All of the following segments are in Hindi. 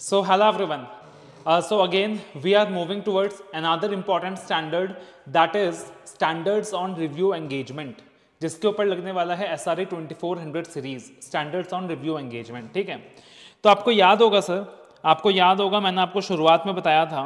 So hello everyone. Uh, so again, we are moving towards another important standard that is standards on review engagement. जिसके ऊपर लगने वाला है S R twenty four hundred series standards on review engagement ठीक है तो आपको याद होगा सर आपको याद होगा मैंने आपको शुरुआत में बताया था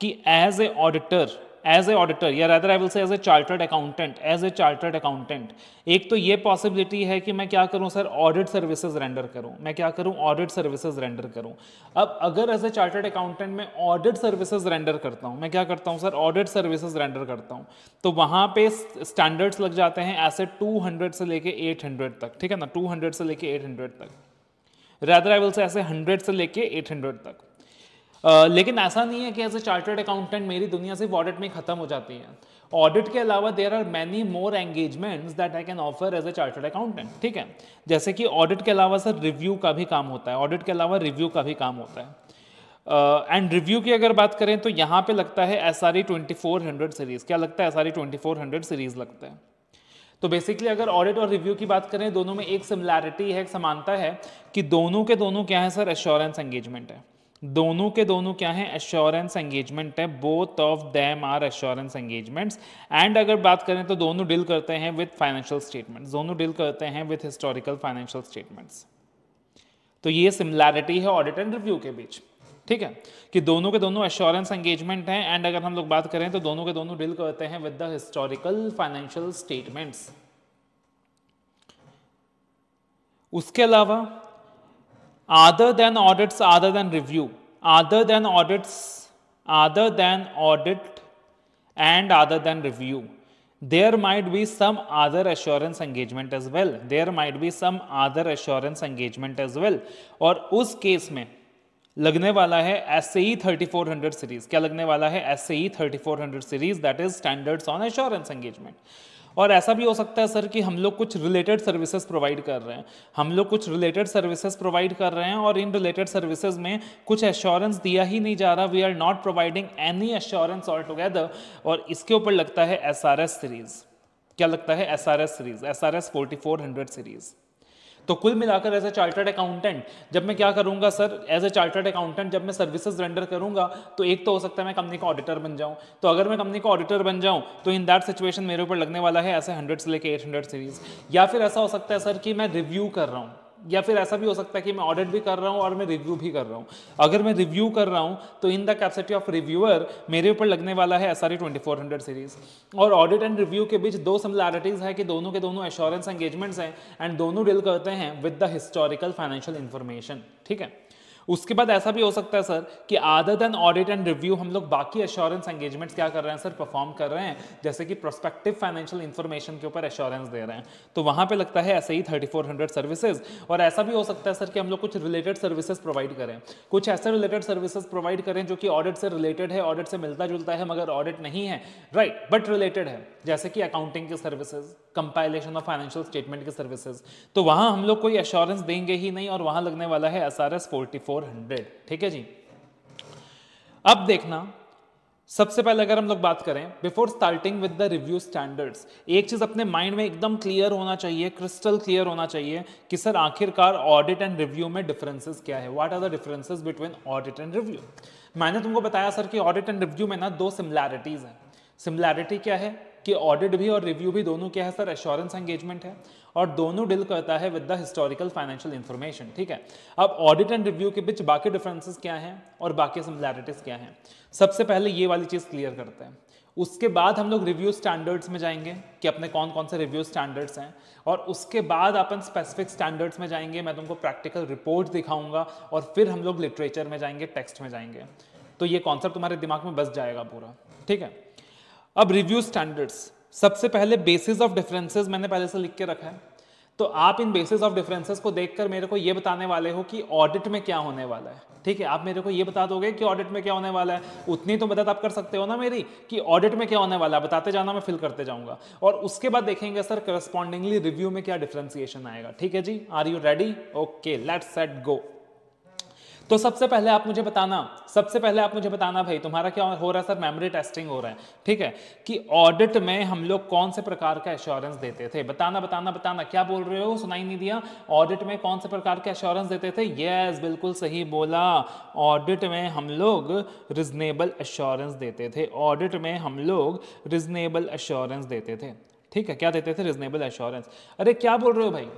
कि as a auditor as a auditor या rather I will say as a chartered accountant as a chartered accountant एक तो ये पॉसिबिलिटी है कि मैं क्या करूँ सर ऑडिट सर्विसेज़ रेंडर करूँ। मैं क्या करूँ? ऑडिट सर्विसेज़ रेंडर करूँ। अब अगर एज ए चार्टर्ड अकाउंटेंट मैं ऑडिट सर्विसेज़ रेंडर करता हूँ, मैं क्या करता हूँ सर ऑडिट सर्विसेज़ रेंडर करता हूँ। तो वहाँ पे स्टैंडर्ड्स लग जाते हैं ऐसे 200 से लेके 800 तक, ठीक है ना? 200 से लेके 800 तक। Rather I will say SA 100 से लेके 800 तक। लेकिन ऐसा नहीं है कि एज ए चार्टर्ड अकाउंटेंट मेरी दुनिया सिर्फ़ ऑडिट में खत्म हो जाती है। ऑडिट के अलावा there are many more engagements that I can offer as a chartered accountant ठीक है? जैसे कि ऑडिट के अलावा सर रिव्यू का भी काम होता है। ऑडिट के अलावा रिव्यू का भी काम होता है। एंड uh, रिव्यू की अगर बात करें तो यहाँ पे लगता है S R E twenty four hundred series क्या लगता है S R E twenty four hundred series लगता है? तो बेसिकली अगर ऑडिट और रिव्यू की बात करें दोनों में एक सिमिलैरिटी है एक समानता है कि दोनों के दोनों क्या है सर एश्योरेंस एंगेजमेंट है। दोनों के दोनों क्या है? एश्योरेंस एंगेजमेंट है. Both of them are assurance engagements and अगर बात करें तो दोनों डील करते हैं विद फाइनेंशियल स्टेटमेंट्स दोनों डील करते हैं विद हिस्टोरिकल फाइनेंशियल स्टेटमेंट्स तो ये सिमिलैरिटी है ऑडिट एंड रिव्यू के बीच. ठीक है? कि दोनों के दोनों एश्योरेंस एंगेजमेंट हैं. एंड अगर हम लोग बात करें तो दोनों के दोनों डील करते हैं with the historical financial statements उसके अलावा other than audits other than review other than audits other than audit and other than review there might be some other assurance engagement as well there might be some other assurance engagement as well और उस केस में लगने वाला है S E thirty four hundred series क्या लगने वाला है S E thirty four hundred series that is standards on assurance engagement और ऐसा भी हो सकता है, सर, कि हम लोग कुछ रिलेटेड सर्विसेज़ प्रोवाइड कर रहे हैं। हम लोग कुछ रिलेटेड सर्विसेज़ प्रोवाइड कर रहे हैं और इन रिलेटेड सर्विसेज़ में कुछ एश्योरेंस दिया ही नहीं जा रहा। We are not providing any assurance all together और इसके ऊपर लगता है एसआरएस सीरीज़ क्या लगता है SRS series S R series तो कुल मिलाकर एज ए चार्टर्ड अकाउंटेंट जब मैं क्या करूँगा sir as a chartered accountant जब मैं सर्विसेज़ रेंडर करूँगा तो एक तो हो सकता है मैं कंपनी का ऑडिटर बन जाऊँ। तो अगर मैं कंपनी का ऑडिटर बन जाऊँ तो इन दैट सिचुएशन मेरे ऊपर लगने वाला है ऐसे हंड्रेड से लेकर एट सीरीज़ या फिर ऐसा हो सकता है सर कि मैं रिव्यू कर रहा हूँ। या फिर ऐसा भी हो सकता है कि मैं ऑडिट भी कर रहा हूँ और मैं रिव्यू भी कर रहा हूँ। अगर मैं रिव्यू कर रहा हूँ तो in the capacity of reviewer मेरे ऊपर लगने वाला है एस आर सीरीज़ और ऑडिट एंड रिव्यू के बीच दो सिमिलैरिटीज है कि दोनों के दोनों एश्योरेंस एंगेजमेंट्स हैं एंड दोनों डील करते हैं with the historical financial information ठीक है? उसके बाद ऐसा भी हो सकता है, सर, कि other than audit and review हम लोग बाकी एश्योरेंस एंगेजमेंट्स क्या कर रहे हैं, सर परफॉर्म कर रहे हैं? जैसे कि प्रोस्पेक्टिव फाइनेंशियल इन्फॉर्मेशन के ऊपर एश्योरेंस दे रहे हैं। तो वहाँ पे लगता है ऐसे ही थर्टी सर्विसेज़ और ऐसा भी हो सकता है, सर, कि हम लोग कुछ रिलेटेड सर्विसेज़ प्रोवाइड करें। कुछ ऐसे रिलेटेड सर्विसेज़ प्रोवाइड करें जो कि ऑडिट से रिलेटेड है ऑडिट से मिलता जुलता है, मगर ऑडिट नहीं है। राइट बट रिलेटेड है। जैसे कि अकाउंटिंग की services compilation of financial statement की सर्विसेज़ तो वहाँ हम लोग कोई एश्योरेंस देंगे ही नहीं, और वहाँ लगने वाला है S R S forty four hundred. ठीक है जी? अब देखना, सबसे पहले अगर हम लोग बात करें before starting with the review standards एक चीज़ अपने माइंड में एकदम क्लियर होना चाहिए क्रिस्टल क्लियर होना चाहिए कि सर आखिरकार ऑडिट एंड रिव्यू में डिफरेंसेस क्या है? What are the differences between audit and review मैंने तुमको बताया, सर, कि ऑडिट एंड रिव्यू में ना दो सिमिलैरिटीज हैं। सिमिलैरिटी क्या है? कि ऑडिट भी और रिव्यू भी दोनों क्या है सर एश्योरेंस एंगेजमेंट है और दोनों डील करता है with the historical financial information ठीक है? अब ऑडिट एंड रिव्यू के बीच बाकी डिफरेंसेस क्या हैं और बाकी सिमिलैरिटीज क्या हैं? सबसे पहले ये वाली चीज़ क्लियर करते हैं। उसके बाद हम लोग रिव्यू स्टैंडर्ड्स में जाएँगे कि अपने कौन कौन से रिव्यू स्टैंडर्ड्स हैं और उसके बाद अपन स्पेसिफिक स्टैंडर्ड्स में जाएँगे। मैं तुमको प्रैक्टिकल रिपोर्ट दिखाऊँगा और फिर हम लोग लिटरेचर में जाएँगे टेक्स्ट में जाएँगे। तो ये कॉन्सेप्ट तुम्हारे दिमाग में बस जाएगा पूरा, ठीक है? अब रिव्यू स्टैंडर्ड्स सबसे पहले बेसिस ऑफ़ डिफरेंसेस मैंने पहले से लिख के रखा है। तो आप इन बेसिस ऑफ़ डिफरेंसेस को देखकर मेरे को ये बताने वाले हो कि ऑडिट में क्या होने वाला है। ठीक है? आप मेरे को ये बता दोगे कि ऑडिट में क्या होने वाला है। उतनी तो मदद आप कर सकते हो ना मेरी कि ऑडिट में क्या होने वाला है। बताते जाना, मैं फिल करते जाऊँगा। और उसके बाद देखेंगे सर करस्पॉन्डिंगली रिव्यू में क्या डिफ्रेंसिएशन आएगा। ठीक है जी? Are you ready okay let's set go तो सबसे पहले आप मुझे बताना, सबसे पहले आप मुझे बताना भाई, तुम्हारा क्या हो रहा है सर? मेमोरी टेस्टिंग हो रहा है। ठीक है? कि ऑडिट में हम लोग कौन से प्रकार का एश्योरेंस देते थे? बताना बताना बताना। क्या बोल रहे हो? सुनाई नहीं दिया। ऑडिट में कौन से प्रकार के एश्योरेंस देते थे? यस बिल्कुल सही बोला। ऑडिट में हम लोग रिजनेबल एश्योरेंस देते थे। ऑडिट में हम लोग रिजनेबल एश्योरेंस देते थे। ठीक है? क्या देते थे? रिजनेबल एश्योरेंस अरे, क्या बोल रहे हो भाई?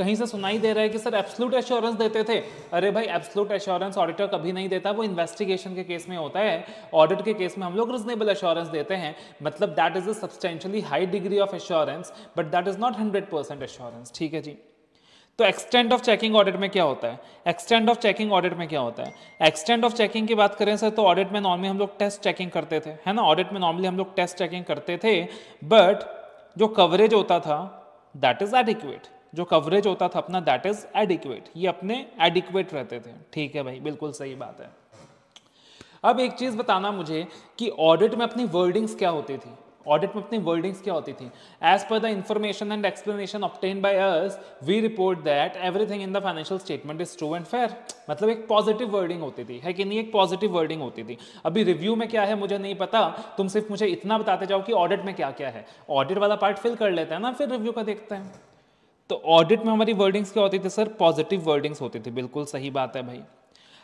कहीं से सुनाई दे रहा है कि सर एब्सलूट एश्योरेंस देते थे। अरे भाई एब्सलूट एश्योरेंस ऑडिटर कभी नहीं देता। वो इन्वेस्टिगेशन के केस में होता है। ऑडिट के केस में हम लोग रिजनेबल एश्योरेंस देते हैं। मतलब that is a substantially high degree of assurance but that is not hundred percent assurance ठीक है जी? तो एक्सटेंड ऑफ़ चेकिंग ऑडिट में क्या होता है? एक्सटेंड ऑफ़ चेकिंग ऑडिट में क्या होता है? एक्सटेंड ऑफ़ चेकिंग की बात करें सर तो ऑडिट में नॉर्मली हम लोग टेस्ट चेकिंग करते थे। है ना? ऑडिट में नॉर्मली हम लोग टेस्ट चेकिंग करते थे बट जो कवरेज होता था दैट इज़ एडिक्वेट जो कवरेज होता था अपना दैट इज़ एडिक्वेट ये अपने एडिक्वेट रहते थे। ठीक है भाई, बिल्कुल सही बात है। अब एक चीज़ बताना मुझे कि ऑडिट में अपनी वर्डिंग्स क्या होती थी? ऑडिट में अपनी वर्डिंग्स क्या होती थी? As per the information and explanation obtain by us we report that everything in the financial statement is true and fair मतलब एक पॉजिटिव वर्डिंग होती थी। है कि नहीं? एक पॉजिटिव वर्डिंग होती थी। अभी रिव्यू में क्या है मुझे नहीं पता। तुम सिर्फ़ मुझे इतना बताते जाओ कि ऑडिट में क्या क्या है। ऑडिट वाला पार्ट फिल कर लेते हैं ना, फिर रिव्यू का देखते हैं। तो ऑडिट में हमारी वर्डिंग्स क्या होती थी सर पॉजिटिव वर्डिंग्स होती थी। बिल्कुल सही बात है भाई।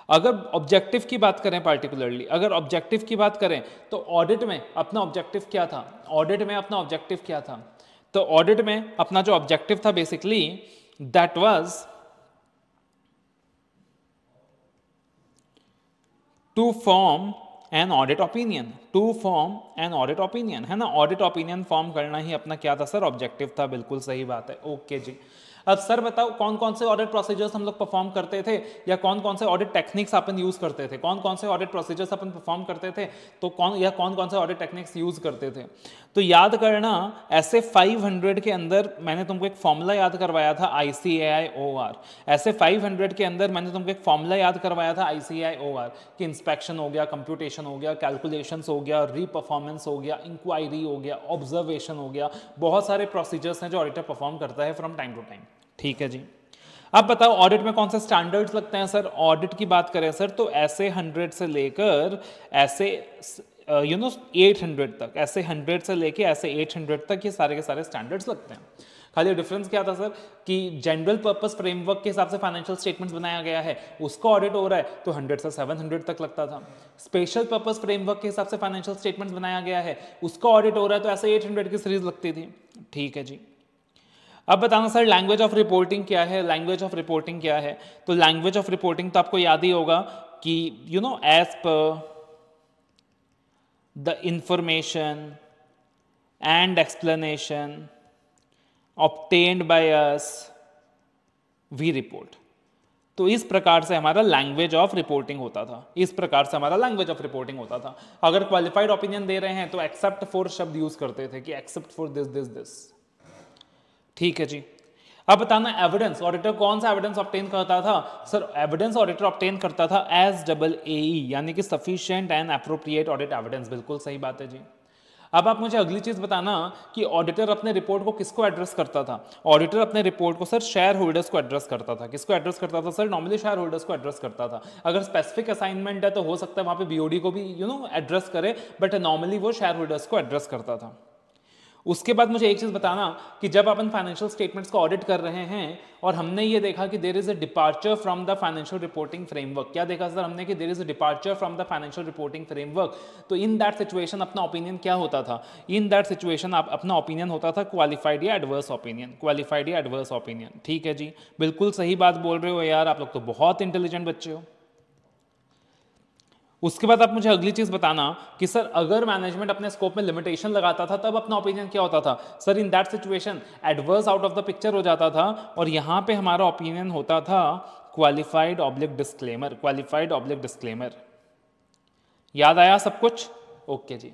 अगर ऑब्जेक्टिव की बात करें पार्टिकुलरली अगर ऑब्जेक्टिव की बात करें तो ऑडिट में अपना ऑब्जेक्टिव क्या था? ऑडिट में अपना ऑब्जेक्टिव क्या था? तो ऑडिट में अपना जो ऑब्जेक्टिव था basically that was to form an audit opinion to form an audit opinion है ना? ऑडिट ओपिनियन फॉर्म करना ही अपना क्या था सर ऑब्जेक्टिव था। बिल्कुल सही बात है। ओके जी। अब सर बताओ कौन कौन से ऑडिट प्रोसीजर्स हम लोग परफॉर्म करते थे या कौन कौन से ऑडिट टेक्निक्स अपन यूज़ करते थे? कौन कौन से ऑडिट प्रोसीजर्स अपन परफॉर्म करते थे? तो कौन, या कौन कौन से ऑडिट टेक्निक्स यूज़ करते थे? तो याद करना, ऐसे 500 के अंदर मैंने तुमको एक फॉर्मूला याद करवाया था आई सी ऐसे 500 के अंदर मैंने तुमको एक फॉर्मूला याद करवाया था आई सी कि इंस्पेक्शन हो गया कंप्यूटेशन हो गया कैलकुलेशन हो गया री परफॉर्मेंस हो गया इंक्वायरी हो गया ऑब्जर्वेशन हो गया. बहुत सारे प्रोसीजर्स हैं जो ऑडिटर परफॉर्म करता है फ्रॉम टाइम टू टाइम ठीक है जी। अब बताओ ऑडिट में कौन से स्टैंडर्ड्स लगते हैं सर ऑडिट की बात करें सर तो ऐसे हंड्रेड से लेकर ऐसे यू नो एट हंड्रेड तक, ऐसे हंड्रेड से लेके ऐसे एट हंड्रेड तक ये सारे के सारे स्टैंडर्ड्स लगते हैं। खाली डिफरेंस क्या था सर कि जनरल पर्पस फ्रेमवर्क के हिसाब से फाइनेंशियल स्टेटमेंट्स बनाया गया है, उसका ऑडिट हो रहा है तो 100 से 700 तक लगता था। स्पेशल पर्पस फ्रेमवर्क के हिसाब से फाइनेंशियल स्टेटमेंट्स बनाया गया है, उसका ऑडिट हो रहा है तो ऐसे 800 की सीरीज़ लगती थी। ठीक है जी। अब बताना सर लैंग्वेज ऑफ़ रिपोर्टिंग क्या है? लैंग्वेज ऑफ़ रिपोर्टिंग क्या है? तो लैंग्वेज ऑफ़ रिपोर्टिंग तो आपको याद ही होगा कि you know as per the information and explanation obtained by us we report तो इस प्रकार से हमारा लैंग्वेज ऑफ़ रिपोर्टिंग होता था। इस प्रकार से हमारा लैंग्वेज ऑफ़ रिपोर्टिंग होता था। अगर क्वालिफाइड ओपिनियन दे रहे हैं तो एक्सेप्ट फॉर शब्द यूज़ करते थे कि except for this this this ठीक है जी। अब बताना एविडेंस ऑडिटर कौन सा एविडेंस ऑप्टेन करता था? सर एविडेंस ऑडिटर ऑप्टेन करता था एज डबल एई यानी कि sufficient and appropriate audit evidence बिल्कुल सही बात है जी। अब आप मुझे अगली चीज़ बताना कि ऑडिटर अपने रिपोर्ट को किसको एड्रेस करता था? ऑडिटर अपने रिपोर्ट को सर शेयर होल्डर्स को एड्रेस करता था। किसको एड्रेस करता था? सर नॉर्मली शेयर होल्डर्स को एड्रेस करता था। अगर स्पेसिफिक असाइनमेंट है तो हो सकता है वहाँ पे बीओडी को भी यू नो एड्रेस करे बट नॉर्मली वो शेयर होल्डर्स को एड्रेस करता था। उसके बाद मुझे एक चीज़ बताना कि जब अपन फाइनेंशियल स्टेटमेंट्स को ऑडिट कर रहे हैं और हमने ये देखा कि there is a departure from the financial reporting framework क्या देखा सर हमने कि there is a departure from the financial reporting framework तो इन दैट सिचुएशन अपना ओपिनियन क्या होता था? इन दैट सिचुएशन आप अपना ओपिनियन होता था क्वालिफाइड या एडवर्स ओपिनियन क्वालिफाइड या एडवर्स ओपिनियन ठीक है जी? बिल्कुल सही बात बोल रहे हो यार, आप लोग तो बहुत इंटेलिजेंट बच्चे हो। उसके बाद आप मुझे अगली चीज़ बताना कि सर, अगर मैनेजमेंट अपने स्कोप में लिमिटेशन लगाता था, तब अपना ओपिनियन क्या होता था? Sir in that situation adverse out of the picture हो जाता था और यहाँ पे हमारा ओपिनियन होता था qualified oblique disclaimer qualified oblique disclaimer याद आया सब कुछ? ओके जी.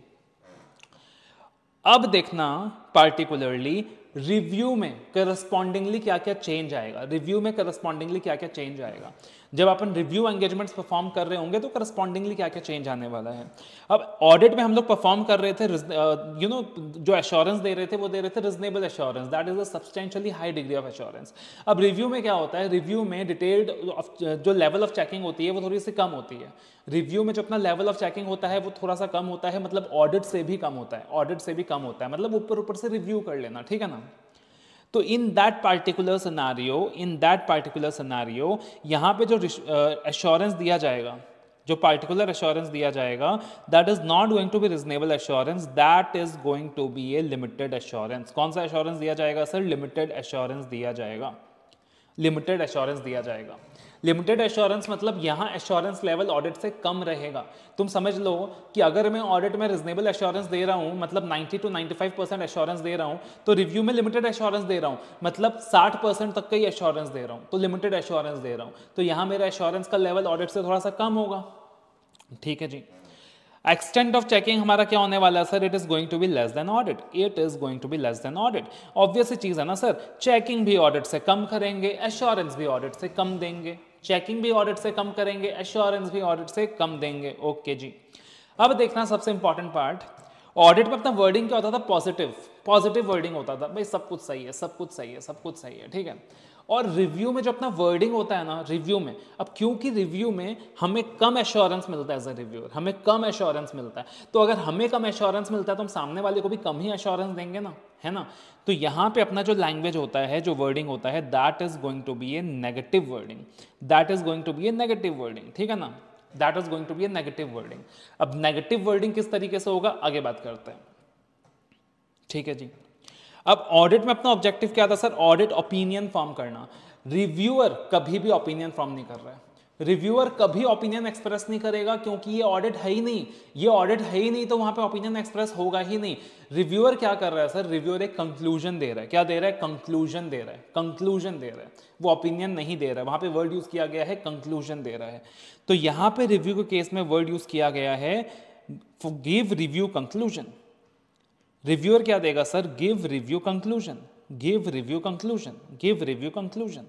अब देखना पार्टिकुलरली रिव्यू में करस्पॉन्डिंगली क्या क्या चेंज आएगा। रिव्यू में करस्पॉन्डिंगली क्या क्या चेंज आएगा। जब अपन रिव्यू एंगेजमेंट्स परफॉर्म कर रहे होंगे तो करस्पॉन्डिंगली क्या क्या चेंज आने वाला है? अब ऑडिट में हम लोग परफॉर्म कर रहे थे यू नो जो एश्योरेंस दे रहे थे, वो दे रहे थे reasonable assurance that is a substantially high degree of assurance अब रिव्यू में क्या होता है? रिव्यू में डिटेल्ड जो लेवल ऑफ़ चेकिंग होती है, वो थोड़ी सी कम होती है. रिव्यू में जो अपना लेवल ऑफ़ चेकिंग होता है, वो थोड़ा सा कम होता है मतलब ऑडिट से भी कम होता है. ऑडिट से भी कम होता है. मतलब ऊपर ऊपर से रिव्यू कर लेना, ठीक है ना? तो in that particular scenario in that particular scenario यहाँ पे जो एश्योरेंस दिया जाएगा, जो पार्टिकुलर एश्योरेंस दिया जाएगा that is not going to be reasonable assurance that is going to be a limited assurance कौन सा एश्योरेंस दिया जाएगा सर लिमिटेड एश्योरेंस दिया जाएगा। लिमिटेड एश्योरेंस दिया जाएगा। लिमिटेड एश्योरेंस मतलब यहाँ एश्योरेंस लेवल ऑडिट से कम रहेगा। तुम समझ लो कि अगर मैं ऑडिट में रिजनेबल एश्योरेंस दे रहा हूँ मतलब 90 टू 95 परसेंट एश्योरेंस दे रहा हूँ तो रिव्यू में लिमिटेड एश्योरेंस दे रहा हूँ मतलब 60 परसेंट तक का ही एश्योरेंस दे रहा हूँ तो लिमिटेड एश्योरेंस दे रहा हूँ। तो यहाँ मेरा एश्योरेंस का लेवल ऑडिट से थोड़ा सा कम होगा। ठीक है जी। एक्सटेंट ऑफ़ चेकिंग हमारा क्या होने वाला है sir it is going to be less than audit it is going to be less than audit obvious चीज़ है ना सर चेकिंग भी ऑडिट से कम करेंगे एश्योरेंस भी ऑडिट से कम देंगे। चेकिंग भी ऑडिट से कम करेंगे एश्योरेंस भी ऑडिट से कम देंगे। ओके जी। अब देखना सबसे इंपॉर्टेंट पार्ट ऑडिट में अपना वर्डिंग क्या होता था? पॉजिटिव पॉजिटिव वर्डिंग होता था। भाई सब कुछ सही है, सब कुछ सही है, सब कुछ सही है, ठीक है? और रिव्यू में जो अपना वर्डिंग होता है ना रिव्यू में, अब क्योंकि रिव्यू में हमें कम एश्योरेंस मिलता है एज ए रिव्यूअर हमें कम एश्योरेंस मिलता है तो अगर हमें कम एश्योरेंस मिलता है तो हम सामने वाले को भी कम ही एश्योरेंस देंगे ना, है ना? तो यहाँ पे अपना जो लैंग्वेज होता है, जो वर्डिंग होता है that is going to be a negative wording that is going to be a negative wording ठीक है ना? That is going to be a negative wording अब नेगेटिव वर्डिंग किस तरीके से होगा? आगे बात करते हैं। ठीक है जी। अब ऑडिट में अपना ऑब्जेक्टिव क्या था सर? ऑडिट ओपिनियन फॉर्म करना। रिव्यूअर कभी भी ओपिनियन फॉर्म नहीं कर रहा है। रिव्यूअर कभी ओपिनियन एक्सप्रेस नहीं करेगा क्योंकि ये ऑडिट है ही नहीं। ये ऑडिट है ही नहीं तो वहाँ पे ओपिनियन एक्सप्रेस होगा ही नहीं। रिव्यूअर क्या कर रहा है सर? रिव्यूअर एक कंक्लूजन दे रहा है। क्या दे रहा है? कंक्लूजन दे रहा है। कंक्लूजन दे रहा है। वो ओपिनियन नहीं दे रहा है। वहाँ पे वर्ड यूज़ किया गया है। कंक्लूजन दे रहा है। तो यहाँ पे रिव्यू के केस में वर्ड यूज़ किया गया है। गिव रिव्यू कंक्लूजन रिव्यूअर क्या देगा sir give review conclusion give review conclusion give review conclusion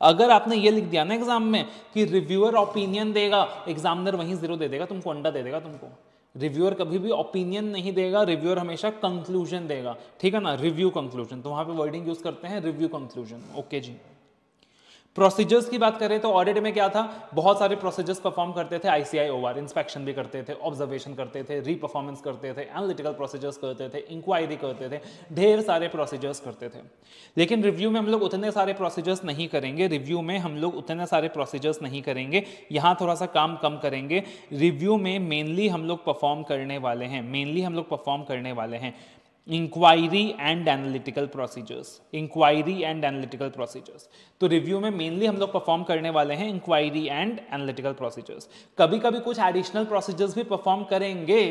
अगर आपने ये लिख दिया ना एग्ज़ाम में कि रिव्यूअर ओपिनियन देगा एग्जामिनर वहीं ज़ीरो दे देगा, तुमको अंडा दे देगा तुमको। रिव्यूअर कभी भी ओपिनियन नहीं देगा रिव्यूअर हमेशा कंक्लूजन देगा। ठीक है ना? रिव्यू कंक्लूजन तो वहाँ पे वर्डिंग यूज़ करते हैं रिव्यू कंक्लूजन ओके जी। प्रोसीजर्स की बात करें तो ऑडिट में क्या था? बहुत सारे प्रोसीजर्स परफॉर्म करते थे आईसीआई ओवर इंस्पेक्शन भी करते थे ऑब्जर्वेशन करते थे रीपरफॉर्मेंस करते थे एनालिटिकल प्रोसीजर्स करते थे इंक्वायरी करते थे, ढेर सारे प्रोसीजर्स करते थे। लेकिन रिव्यू में हम लोग उतने सारे प्रोसीजर्स नहीं करेंगे रिव्यू में हम लोग उतने सारे प्रोसीजर्स नहीं करेंगे, यहाँ थोड़ा सा काम कम करेंगे। रिव्यू में मेनली हम लोग परफॉर्म करने वाले हैं मेनली हम लोग परफॉर्म करने वाले हैं। Inquiry and analytical procedures inquiry and analytical procedures तो रिव्यू में मेनली हम लोग परफॉर्म करने वाले हैं इंक्वायरी एंड एनालिटिकल प्रोसीजर्स कभी कभी कुछ एडिशनल प्रोसीजर्स भी परफॉर्म करेंगे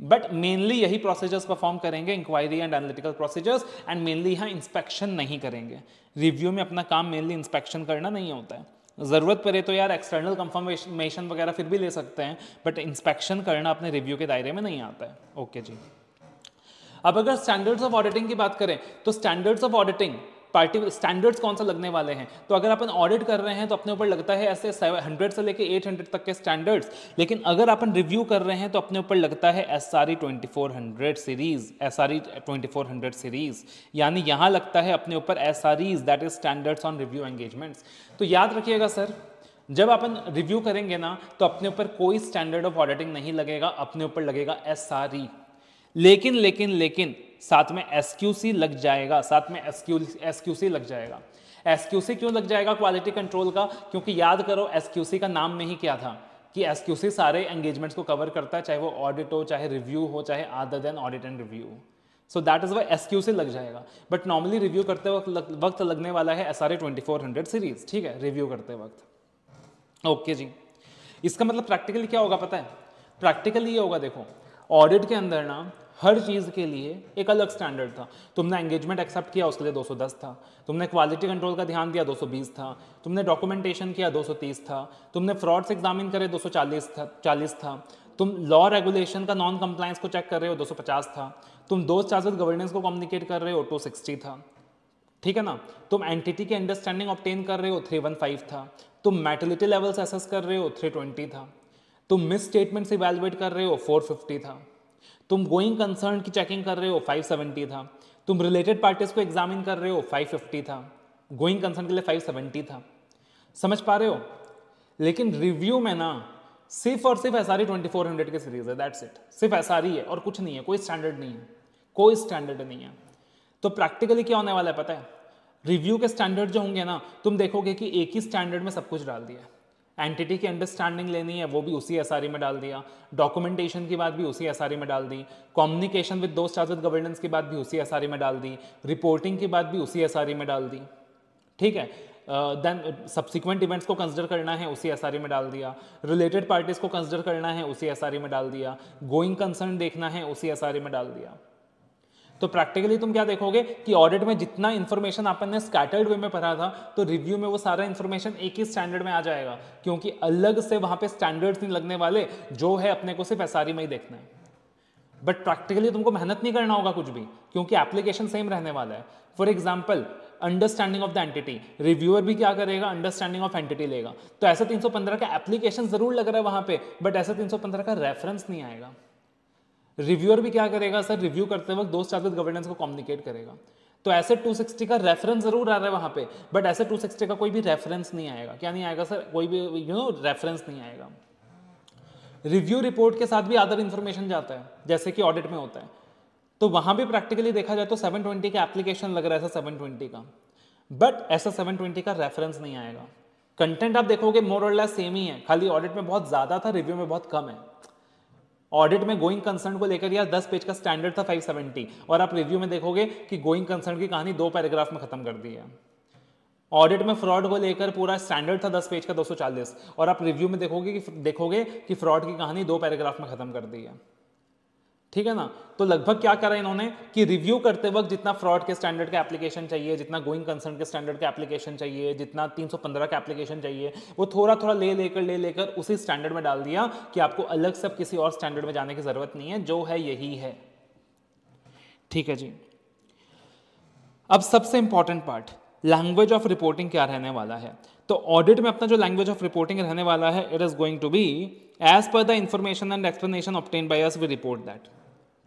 बट मेनली यही प्रोसीजर्स परफॉर्म करेंगे inquiry and analytical procedures and mainly यहाँ इंस्पेक्शन नहीं करेंगे. रिव्यू में अपना काम मेनली इंस्पेक्शन करना नहीं होता है. ज़रूरत पड़े तो यार एक्सटर्नल कंफर्मेशन वगैरह फिर भी ले सकते हैं बट इंस्पेक्शन करना अपने रिव्यू के दायरे में नहीं आता है. ओके okay जी. अब अगर स्टैंडर्ड्स ऑफ़ ऑडिटिंग की बात करें तो standards of auditing party standards कौन सा लगने वाले हैं? तो अगर अपन ऑडिट कर रहे हैं तो अपने ऊपर लगता है ऐसे हंड्रेड से लेके एट हंड्रेड तक के स्टैंडर्ड्स लेकिन अगर अपन रिव्यू कर रहे हैं तो अपने ऊपर लगता है S R twenty four hundred series S R twenty four hundred series यानी यहाँ लगता है अपने ऊपर S R E that is standards on review engagements तो याद रखिएगा सर, जब अपन रिव्यू करेंगे ना तो अपने ऊपर कोई स्टैंडर्ड ऑफ़ ऑडिटिंग नहीं लगेगा, अपने ऊपर लगेगा एस आर ई लेकिन लेकिन लेकिन साथ में एसक्यूसी लग जाएगा साथ में एस लग जाएगा। एसक्यूसी क्यों लग जाएगा क्वालिटी कंट्रोल का? क्योंकि याद करो एसक्यूसी का नाम में ही क्या था? कि एसक्यूसी सारे एंगेजमेंट्स को कवर करता है चाहे वो ऑडिट हो चाहे रिव्यू हो चाहे other than audit and review so that is why S Q लग जाएगा। बट नॉर्मली रिव्यू करते वक्त लग, वक्त लगने वाला है S R E twenty four hundred series ठीक है? रिव्यू करते वक्त। ओके okay जी। इसका मतलब प्रैक्टिकली क्या होगा पता है? प्रैक्टिकली ये होगा देखो ऑडिट के अंदर ना हर चीज़ के लिए एक अलग स्टैंडर्ड था। तुमने एंगेजमेंट एक्सेप्ट किया, उसके लिए 210 था। तुमने क्वालिटी कंट्रोल का ध्यान दिया 220 था। तुमने डॉक्यूमेंटेशन किया 230 था। तुमने फ्रॉड्स एग्जामिन करे 240 था 40 था। तुम लॉ रेगुलेशन का नॉन कंप्लायंस को चेक कर रहे हो 250 था। तुम दो चार्जेस गवर्नेंस को कम्युनिकेट कर रहे हो 260 था। ठीक है ना? तुम एंटिटी की अंडरस्टैंडिंग ऑप्टेन कर रहे हो 315 था। तुम मेटलिटी लेवल्स एसेस कर रहे हो 320 था। तुम मिस स्टेटमेंट्स इवेलुएट कर रहे हो 450 था। तुम गोइंग कंसर्न की चेकिंग कर रहे हो 570 था. तुम रिलेटेड पार्टीज़ को एग्जामिन कर रहे हो 550 था. गोइंग कंसर्न के लिए 570 था. समझ पा रहे हो? लेकिन रिव्यू में ना, सिर्फ़ और सिर्फ़ S R twenty four hundred की सीरीज़ है दैट्स इट सिर्फ़ एस आर है और कुछ नहीं है, कोई स्टैंडर्ड नहीं है. कोई स्टैंडर्ड नहीं है. तो प्रैक्टिकली क्या होने वाला है पता है? रिव्यू के स्टैंडर्ड जो होंगे ना, तुम देखोगे कि एक ही स्टैंडर्ड में सब कुछ डाल दिया एंटिटी की अंडरस्टैंडिंग लेनी है, वो भी उसी एस में डाल दिया। डॉक्यूमेंटेशन की बात भी उसी एस में डाल दी। कम्युनिकेशन विद दोस्त विद गवर्नेंस की बात भी उसी एस में डाल दी। रिपोर्टिंग की बात भी उसी एस में डाल दी। ठीक है? देन सब्सिक्वेंट इवेंट्स को कंसिडर करना है, उसी एस में डाल दिया। रिलेटेड पार्टीज़ को कंसिडर करना है, उसी एस में डाल दिया। गोइंग कंसर्न देखना है, उसी एस में डाल दिया। तो प्रैक्टिकली तुम क्या देखोगे कि ऑडिट में जितना इन्फॉर्मेशन अपन ने स्कैटर्ड वे में पढ़ा था तो रिव्यू में वो सारा इन्फॉर्मेशन एक ही स्टैंडर्ड में आ जाएगा, क्योंकि अलग से वहाँ पे स्टैंडर्ड्स नहीं लगने वाले, जो है अपने को सिर्फ़ एस में ही देखना है। बट प्रैक्टिकली तुमको मेहनत नहीं करना होगा कुछ भी, क्योंकि एप्लीकेशन सेम रहने वाला है। For example understanding of the entity reviewer भी क्या करेगा अंडरस्टैंडिंग ऑफ़ एंटिटी लेगा। तो ऐसा 315 का एप्लीकेशन ज़रूर लग रहा है वहाँ पे बट ऐसा 315 का रेफरेंस नहीं आएगा। रिव्यूअर भी क्या करेगा सर? रिव्यू करते वक्त दो स्टार विद गवर्नेंस को कम्युनिकेट करेगा। तो ऐसे 260 का रेफरेंस ज़रूर आ रहा है वहाँ पे बट ऐसे 260 का कोई भी रेफरेंस नहीं आएगा। क्या नहीं आएगा सर? कोई भी यू नो रेफरेंस नहीं आएगा। रिव्यू रिपोर्ट के साथ भी अदर इंफॉर्मेशन जाता है, जैसे कि ऑडिट में होता है। तो वहाँ भी प्रैक्टिकली देखा जाए तो 720 का एप्लीकेशन लग रहा है ऐसा 720 का। बट ऐसा 720 का रेफरेंस नहीं आएगा। कंटेंट आप देखोगे मोर और लेस सेम ही है। खाली ऑडिट में बहुत ज़्यादा था रिव्यू में बहुत कम है। ऑडिट में गोइंग कंसर्न को लेकर यार 10 पेज का स्टैंडर्ड था 570 और आप रिव्यू में देखोगे कि गोइंग कंसर्न की कहानी दो पैराग्राफ में खत्म कर दी है। ऑडिट में फ्रॉड को लेकर पूरा स्टैंडर्ड था 10 पेज का 240 और आप रिव्यू में देखोगे कि देखोगे कि फ्रॉड की कहानी दो पैराग्राफ में खत्म कर दी है। ठीक है ना? तो लगभग क्या करा इन्होंने कि रिव्यू करते वक्त जितना फ्रॉड के स्टैंडर्ड का एप्लीकेशन चाहिए, जितना गोइंग कंसर्न के स्टैंडर्ड का एप्लीकेशन चाहिए, जितना 315 का एप्लीकेशन चाहिए, वो थोड़ा थोड़ा ले, लेकर ले, लेकर उसी स्टैंडर्ड में डाल दिया कि आपको अलग से किसी और स्टैंडर्ड में जाने की ज़रूरत नहीं है, जो है यही है। ठीक है जी। अब सबसे important part language of reporting क्या रहने वाला है? तो ऑडिट में अपना जो लैंग्वेज ऑफ़ रिपोर्टिंग रहने वाला है it is going to be as per the information and explanation obtained by us we report that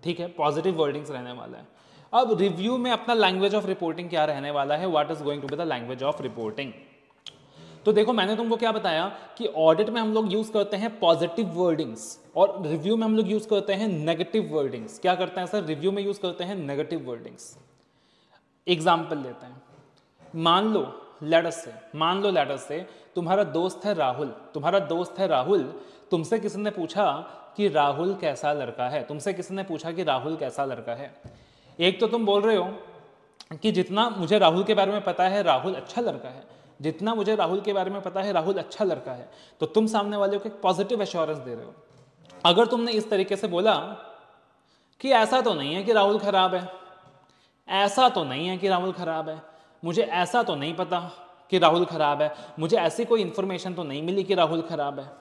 ठीक है पॉजिटिव वर्डिंग्स रहने वाला है। अब रिव्यू में अपना लैंग्वेज ऑफ़ रिपोर्टिंग क्या रहने वाला है? What is going to be the language of reporting तो देखो, मैंने तुमको क्या बताया कि ऑडिट में हम लोग यूज़ करते हैं पॉजिटिव वर्डिंग्स और रिव्यू में हम लोग यूज़ करते हैं नेगेटिव वर्डिंग्स क्या करते हैं सर रिव्यू में यूज़ करते हैं नेगेटिव वर्डिंग्स एग्ज़ाम्पल लेते हैं। मान लो लेटस से, मान लो लेटस से, तुम्हारा दोस्त है राहुल, तुम्हारा दोस्त है राहुल, तुमसे किसी ने पूछा कि राहुल कैसा लड़का है? तुमसे किसी ने पूछा कि राहुल कैसा लड़का है? एक तो तुम बोल रहे हो कि जितना मुझे राहुल के बारे में पता है, राहुल अच्छा लड़का है। जितना मुझे राहुल के बारे में पता है, राहुल अच्छा लड़का है। तो तुम सामने वाले को एक पॉजिटिव एश्योरेंस दे रहे हो। अगर तुमने इस तरीके से बोला कि ऐसा तो नहीं है कि राहुल खराब है, ऐसा तो नहीं है कि राहुल खराब है, मुझे ऐसा तो नहीं पता कि राहुल खराब है, मुझे ऐसी कोई इंफॉर्मेशन तो नहीं मिली कि राहुल खराब है।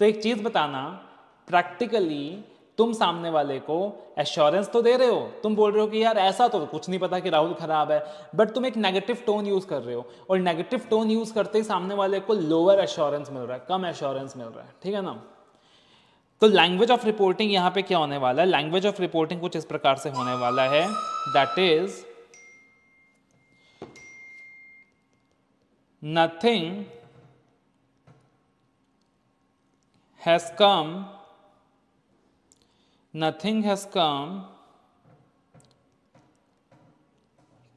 तो एक चीज़ बताना प्रैक्टिकली तुम सामने वाले को एश्योरेंस तो दे रहे हो। तुम बोल रहे हो कि यार ऐसा तो कुछ नहीं पता कि राहुल खराब है बट तुम एक नेगेटिव टोन यूज़ कर रहे हो। और नेगेटिव टोन यूज़ करते ही सामने वाले को लोअर एश्योरेंस मिल रहा है, कम एश्योरेंस मिल रहा है, ठीक है ना? तो लैंग्वेज ऑफ़ रिपोर्टिंग यहाँ पे क्या होने वाला है? लैंग्वेज ऑफ़ रिपोर्टिंग कुछ इस प्रकार से होने वाला है। That is nothing has come nothing has come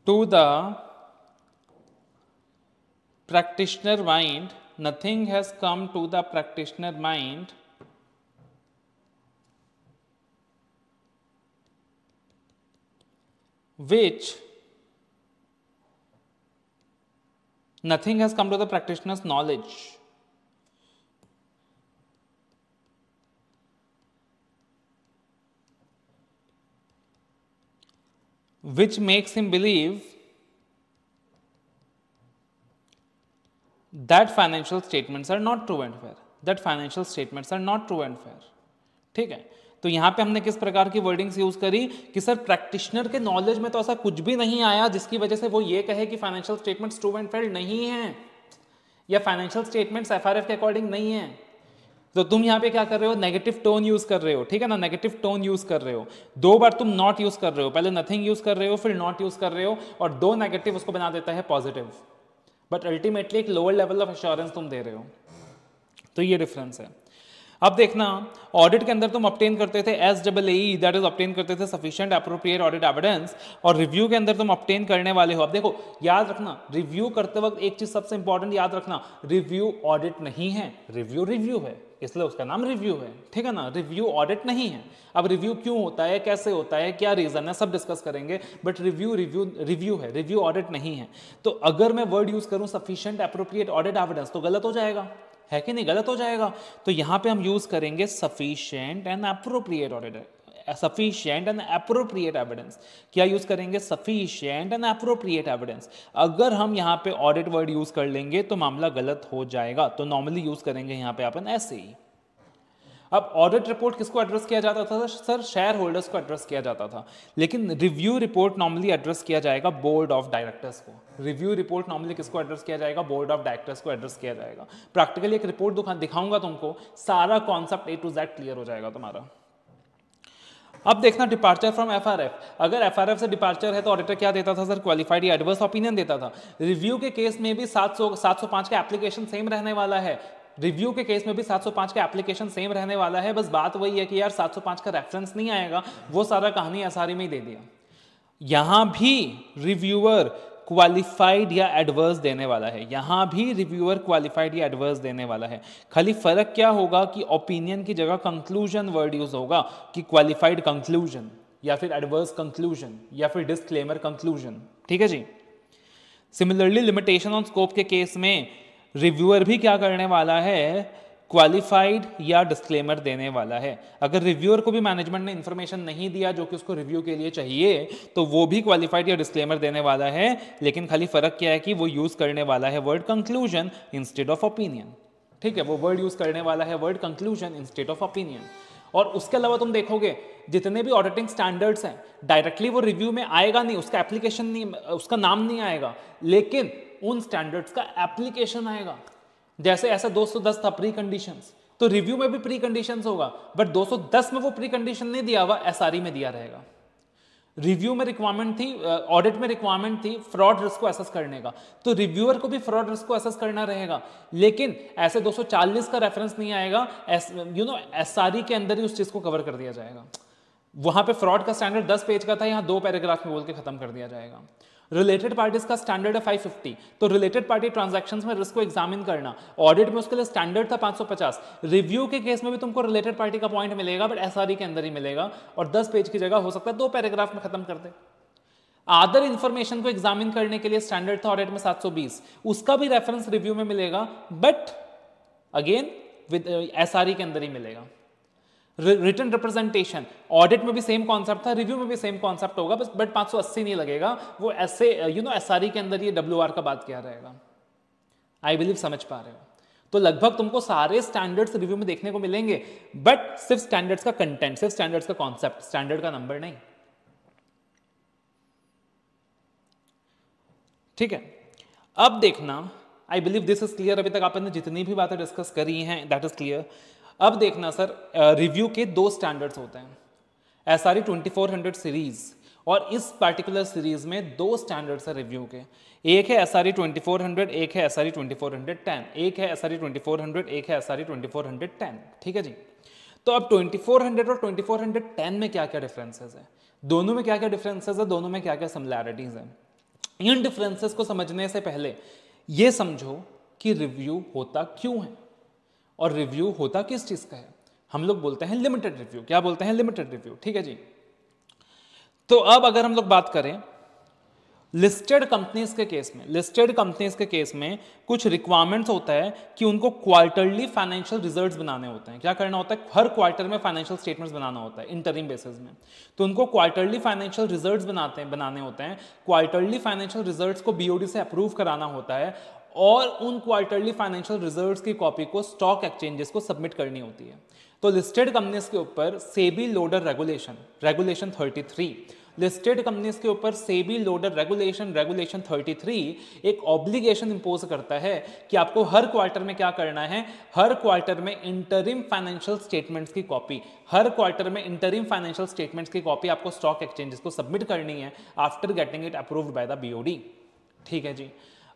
to the practitioner mind, nothing has come to the practitioner mind. Which nothing has come to the practitioner's knowledge which makes him believe that financial statements are not true and fair. That financial statements are not true and fair. ठीक है? तो यहाँ पे हमने किस प्रकार की वर्डिंग्स यूज़ करी कि सर प्रैक्टिशनर के नॉलेज में तो ऐसा कुछ भी नहीं आया जिसकी वजह से वो ये कहे कि financial statements true and fair नहीं है या फाइनेंशियल स्टेटमेंट्स एफआरएफ के अकॉर्डिंग नहीं है। तो तुम यहाँ पे क्या कर रहे हो? नेगेटिव टोन यूज़ कर रहे हो, ठीक है ना? नेगेटिव टोन यूज़ कर रहे हो। दो बार तुम नॉट यूज़ कर रहे हो। पहले नथिंग यूज़ कर रहे हो, फिर नॉट यूज़ कर रहे हो, और दो नेगेटिव उसको बना देता है पॉजिटिव बट अल्टीमेटली एक लोअर लेवल ऑफ़ एश्योरेंस तुम दे रहे हो। तो ये डिफरेंस है। अब देखना ऑडिट के अंदर तुम ऑप्टेन करते थे S double A that is obtain करते थे सफिशिएंट अप्रोप्रिएट ऑडिट एविडेंस और रिव्यू के अंदर तुम ऑप्टेन करने वाले हो। अब देखो, याद रखना रिव्यू करते वक्त एक चीज़ सबसे इंपॉर्टेंट याद रखना रिव्यू ऑडिट नहीं है रिव्यू रिव्यू है, इसलिए उसका नाम रिव्यू है। ठीक है ना? रिव्यू ऑडिट नहीं है। अब रिव्यू क्यों होता है, कैसे होता है, क्या रीजन है, सब डिस्कस करेंगे बट रिव्यू रिव्यू रिव्यू है रिव्यू ऑडिट नहीं है। तो अगर मैं वर्ड यूज़ करूँ सफिशियंट अप्रोप्रिएट ऑडिट एविडेंस तो गलत हो जाएगा। है कि नहीं? गलत हो जाएगा। तो यहाँ पे हम यूज़ करेंगे sufficient and appropriate audit sufficient and appropriate evidence क्या यूज़ करेंगे? सफिशियंट एंड अप्रोप्रिएट एविडेंस अगर हम यहाँ पे ऑडिट वर्ड यूज़ कर लेंगे तो मामला गलत हो जाएगा। तो नॉर्मली यूज़ करेंगे यहाँ पे अपन ऐसे ही। अब ऑडिट रिपोर्ट किसको एड्रेस किया जाता था? सर शेयर होल्डर्स को एड्रेस किया जाता था। लेकिन रिव्यू रिपोर्ट नॉर्मली एड्रेस किया जाएगा बोर्ड ऑफ़ डायरेक्टर्स को। रिव्यू रिपोर्ट नॉर्मली किसको एड्रेस किया जाएगा? बोर्ड ऑफ़ डायरेक्टर्स को एड्रेस किया जाएगा। प्रैक्टिकली एक रिपोर्ट दिखाऊँगा तुमको, सारा concept A to Z clear हो जाएगा तुम्हारा। अब देखना डिपार्चर फ्रॉम एफआरएफ अगर एफआरएफ से डिपार्चर है तो ऑडिटर क्या देता था सर क्वालिफाइड या एडवर्स ओपिनियन देता था। रिव्यू के केस में भी 700 705 का एप्लीकेशन सेम रहने वाला है। रिव्यू के केस में भी 705 का एप्लीकेशन सेम रहने वाला है। बस बात वही है कि यार 705 का रेफरेंस नहीं आएगा। वो सारा कहानी एसआरई में ही दे दिया। यहाँ भी रिव्यूअर क्वालिफाइड या एडवर्स देने वाला है। यहाँ भी रिव्यूअर क्वालिफाइड या एडवर्स देने वाला है। खाली फ़र्क क्या होगा कि ओपिनियन की जगह कंक्लूजन वर्ड यूज़ होगा कि क्वालिफाइड कंक्लूजन या फिर एडवर्स कंक्लूजन या फिर डिस्क्लेमर कंक्लूजन ठीक है जी? सिमिलरली लिमिटेशन ऑन स्कोप के केस में रिव्यूअर भी क्या करने वाला है? क्वालिफाइड या डिस्क्लेमर देने वाला है। अगर रिव्यूअर को भी मैनेजमेंट ने इंफॉर्मेशन नहीं दिया जो कि उसको रिव्यू के लिए चाहिए तो वो भी क्वालिफाइड या डिस्क्लेमर देने वाला है। लेकिन खाली फ़र्क क्या है कि वो यूज़ करने वाला है word conclusion instead of opinion ठीक है, वो वर्ड यूज़ करने वाला है word conclusion instead of opinion और उसके अलावा तुम देखोगे, जितने भी ऑडिटिंग स्टैंडर्ड्स हैं डायरेक्टली वो रिव्यू में आएगा नहीं, उसका एप्लीकेशन नहीं, उसका नाम नहीं आएगा। लेकिन उन स्टैंडर्ड्स का एप्लीकेशन आएगा। जैसे ऐसा 210 था प्री कंडीशन तो रिव्यू में भी प्री कंडीशन होगा बट 210 में वो प्री कंडीशन नहीं दिया हुआ एस में दिया रहेगा। रिव्यू में रिक्वायरमेंट थी ऑडिट में रिक्वायरमेंट थी फ्रॉड रिस्क को एसेस करने का। तो रिव्यूअर को भी फ्रॉड रिस्क को एसेस करना रहेगा, लेकिन ऐसे 240 का रेफरेंस नहीं आएगा यू नो एस के अंदर ही उस चीज़ को कवर कर दिया जाएगा। वहाँ पे फ्रॉड का स्टैंडर्ड 10 पेज का था, यहाँ दो पैराग्राफ में बोल के खत्म कर दिया जाएगा। रिलेटेड पार्टीज़ का स्टैंडर्ड है 550 तो रिलेटेड पार्टी ट्रांजैक्शन में रिस्क को एग्जामिन करना. ऑडिट में उसके लिए स्टैंडर्ड था 550 रिव्यू के केस में भी तुमको रिलेटेड पार्टी का पॉइंट मिलेगा बट एस के अंदर ही मिलेगा और 10 पेज की जगह हो सकता है दो पैराग्राफ में खत्म कर दे. आदर इंफॉर्मेशन को एग्जामिन करने के लिए स्टैंडर्ड था ऑडिट में 720 उसका भी रेफरेंस रिव्यू में मिलेगा बट अगेन विद एस के अंदर ही मिलेगा. रिटर्न रिप्रेजेंटेशन ऑडिट में भी सेम कॉन्सेप्ट था रिव्यू में भी सेम कॉन्सेप्ट होगा, बस बट 580 नहीं लगेगा। वो ऐसे यू नो एस के अंदर ये डब्ल्यूआर का बात किया रहेगा। आई बिलीव समझ पा रहे हो। तो लगभग तुमको सारे स्टैंडर्ड्स रिव्यू में देखने को मिलेंगे बट सिर्फ़ स्टैंडर्ड्स का कंटेंट सिर्फ़ स्टैंडर्ड्स का कॉन्सेप्ट स्टैंडर्ड का नंबर नहीं। ठीक है? अब देखना I believe this is clear अभी तक आपने जितनी भी बातें डिस्कस करी हैं दैट इज़ क्लियर अब देखना सर रिव्यू के दो स्टैंडर्ड्स होते हैं। एस आर सीरीज़ और इस पर्टिकुलर सीरीज़ में दो स्टैंडर्ड्स है रिव्यू के। एक है एस आर हंड्रेड एक है एस आर टेन एक है एस आर हंड्रेड एक है एस आर ठीक है जी? तो अब ट्वेंटी फोर हंड्रेड और ट्वेंटी फोर हंड्रेड टेन में क्या क्या डिफरेंसेस है? दोनों में क्या क्या डिफरेंसेस है? दोनों में क्या क्या सिमिलैरिटीज है? इन डिफरेंसेस को समझने से पहले ये समझो कि रिव्यू होता क्यों है। और रिव्यू होता किस चीज़ का है? हम लोग बोलते हैं लिमिटेड रिव्यू क्या बोलते हैं लिमिटेड रिव्यू ठीक है जी। तो अब अगर हम लोग बात करें लिस्टेड कंपनीज़ के केस में लिस्टेड कंपनीज़ के केस में कुछ रिक्वायरमेंट्स होता है कि उनको क्वार्टरली फाइनेंशियल रिजल्ट्स बनाने होते हैं। क्या करना होता है? हर क्वार्टर में फाइनेंशियल स्टेटमेंट्स बनाना होता है इंटरिम बेसिस में। तो उनको क्वार्टरली फाइनेंशियल रिजल्ट्स बनाते हैं, बनाने होते हैं। क्वार्टरली फाइनेंशियल रिजल्ट्स को बीओडी से अप्रूव कराना होता है और उन क्वार्टरली फाइनेंशियल रिजल्ट्स की कॉपी को स्टॉक एक्सचेंजेस को सबमिट करनी होती है। तो लिस्टेड कंपनीज़ के ऊपर SEBI LODR regulation regulation 33 listed companies के ऊपर सेबी लोडर रेगुलेशन रेगुलेशन 33 एक ऑब्लिगेशन इंपोज करता है कि आपको हर क्वार्टर में क्या करना है? हर क्वार्टर में इंटरिम फाइनेंशियल स्टेटमेंट्स की कॉपी हर क्वार्टर में इंटरिम फाइनेंशियल स्टेटमेंट्स की कॉपी आपको स्टॉक एक्सचेंजेस को सबमिट करनी है after getting it approved by the BOD ठीक है जी?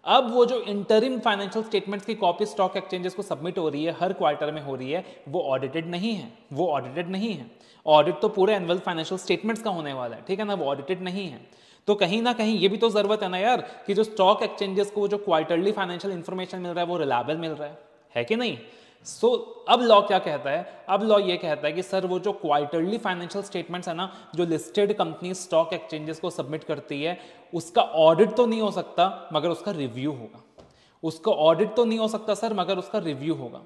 अब वो जो इंटरिम फाइनेंशियल स्टेटमेंट्स की कॉपी स्टॉक एक्सचेंजेस को सबमिट हो रही है, हर क्वार्टर में हो रही है, वो ऑडिटेड नहीं है, वो ऑडिटेड नहीं है। ऑडिट तो पूरे एनुअल फाइनेंशियल स्टेटमेंट्स का होने वाला है, ठीक है ना? वो ऑडिटेड नहीं है। तो कहीं ना कहीं ये भी तो ज़रूरत है ना यार, कि जो स्टॉक एक्सचेंजेस को जो क्वार्टरली फाइनेंशियल इन्फॉर्मेशन मिल रहा है, वो रिलायबल मिल रहा है। है कि नहीं? सो so, अब लॉ क्या कहता है? अब लॉ ये कहता है कि सर वो जो क्वार्टरली फाइनेंशियल स्टेटमेंट्स है ना जो लिस्टेड कंपनी स्टॉक एक्सचेंजेस को सबमिट करती है उसका ऑडिट तो नहीं हो सकता मगर उसका रिव्यू होगा। उसका ऑडिट तो नहीं हो सकता सर मगर उसका रिव्यू होगा।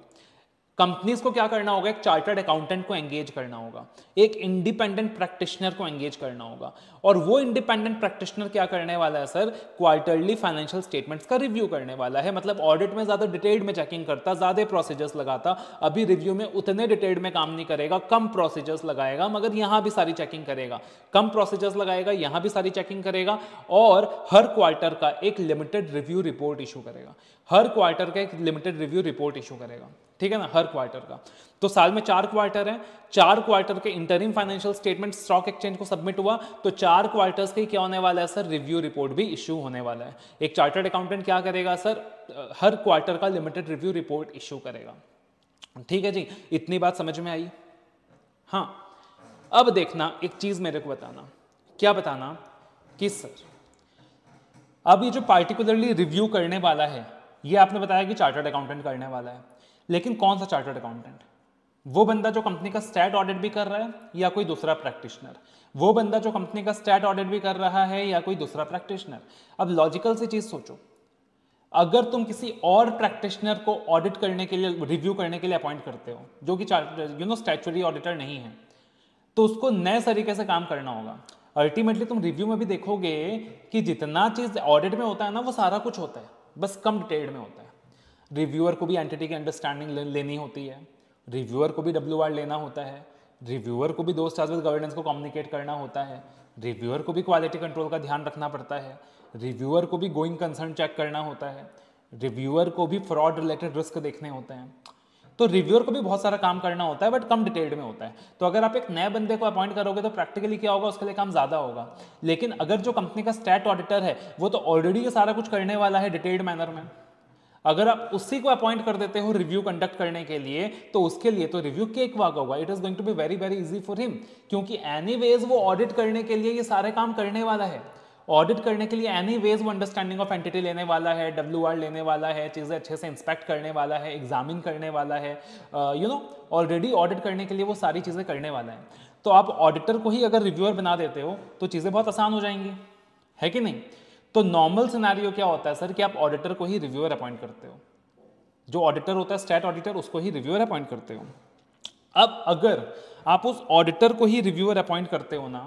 कंपनीज़ को क्या करना होगा? एक चार्टर्ड अकाउंटेंट को एंगेज करना होगा। एक इंडिपेंडेंट प्रैक्टिशनर को एंगेज करना होगा। और वो इंडिपेंडेंट प्रैक्टिशनर क्या करने वाला है सर क्वार्टरली फाइनेंशियल स्टेटमेंट्स का रिव्यू करने वाला है। मतलब ऑडिट में ज़्यादा डिटेल्ड में चेकिंग करता, ज़्यादा प्रोसीजर्स लगाता, अभी रिव्यू में उतने डिटेल्ड में काम नहीं करेगा, कम प्रोसीजर्स लगाएगा, मगर यहाँ भी सारी चेकिंग करेगा। कम प्रोसीजर्स लगाएगा, यहाँ भी सारी चेकिंग करेगा, और हर क्वार्टर का एक लिमिटेड रिव्यू रिपोर्ट इशू करेगा। हर क्वार्टर का एक लिमिटेड रिव्यू रिपोर्ट इशू करेगा। ठीक है ना? हर क्वार्टर का। तो साल में चार क्वार्टर है। चार क्वार्टर के interim financial statement stock exchange को सबमिट हुआ तो चार क्वार्टर्स के क्या होने वाला है सर रिव्यू रिपोर्ट भी इशू होने वाला है। एक चार्टर्ड अकाउंटेंट क्या करेगा सर हर क्वार्टर का लिमिटेड रिव्यू रिपोर्ट इश्यू करेगा। ठीक है जी? इतनी बात समझ में आई? हाँ। अब देखना, एक चीज़ मेरे को बताना। क्या बताना? कि सर अब ये जो पार्टिकुलरली रिव्यू करने वाला है, ये आपने बताया कि चार्टर्ड अकाउंटेंट करने वाला है। लेकिन कौन सा चार्टर्ड अकाउंटेंट वो बंदा जो कंपनी का स्टैट ऑडिट भी कर रहा है या कोई दूसरा प्रैक्टिशनर वो बंदा जो कंपनी का स्टैट ऑडिट भी कर रहा है या कोई दूसरा प्रैक्टिशनर अब लॉजिकल सी चीज़ सोचो। अगर तुम किसी और प्रैक्टिशनर को ऑडिट करने के लिए रिव्यू करने के लिए अपॉइंट करते हो, जो कि यू नो स्टैचुरी ऑडिटर नहीं है तो उसको नए तरीके से काम करना होगा। अल्टीमेटली तुम रिव्यू में भी देखोगे कि जितना चीज़ ऑडिट में होता है ना, वो सारा कुछ होता है। बस कम डिटेल्ड में होता है। रिव्यूअर को भी एंटिटी की अंडरस्टैंडिंग लेनी होती है। रिव्यूअर को भी डब्ल्यू आर लेना होता है, रिव्यूअर को भी दोस्त चार्ज विद गवर्नेंस को कम्युनिकेट करना होता है, रिव्यूअर को भी क्वालिटी कंट्रोल का ध्यान रखना पड़ता है, रिव्यूअर को भी गोइंग कंसर्न चेक करना होता है, रिव्यूअर को भी फ्रॉड रिलेटेड रिस्क देखने होते हैं। तो रिव्यूअर को भी बहुत सारा काम करना होता है बट कम डिटेल्ड में होता है। तो अगर आप एक नए बंदे को अपॉइंट करोगे तो प्रैक्टिकली क्या होगा? उसके लिए काम ज़्यादा होगा। लेकिन अगर जो कंपनी का स्टैट ऑडिटर है, वो तो ऑलरेडी ये सारा कुछ करने वाला है डिटेल्ड मैनर में। अगर आप उसी को अपॉइंट कर देते हो रिव्यू कंडक्ट करने के लिए तो उसके लिए तो रिव्यू केक वाक होगा। It is going to be very very easy for him क्योंकि एनी वो ऑडिट करने के लिए ये सारे काम करने वाला है। ऑडिट करने के लिए एनी वेज वो अंडरस्टैंडिंग ऑफ़ एंटिटी लेने वाला है डब्ल्यू आर लेने वाला है, चीज़ें अच्छे से इंस्पेक्ट करने वाला है एग्जामिन करने वाला है यू नो ऑलरेडी ऑडिट करने के लिए वो सारी चीज़ें करने वाला है। तो आप ऑडिटर को ही अगर रिव्यूअर बना देते हो तो चीज़ें बहुत आसान हो जाएँगी। है कि नहीं? तो नॉर्मल सिनारियो क्या होता है सर कि आप ऑडिटर को ही रिव्यूअर अपॉइंट करते हो। जो ऑडिटर होता है स्टेट ऑडिटर उसको ही रिव्यूअर अपॉइंट करते हो। अब अगर आप उस ऑडिटर को ही रिव्यूअर अपॉइंट करते हो ना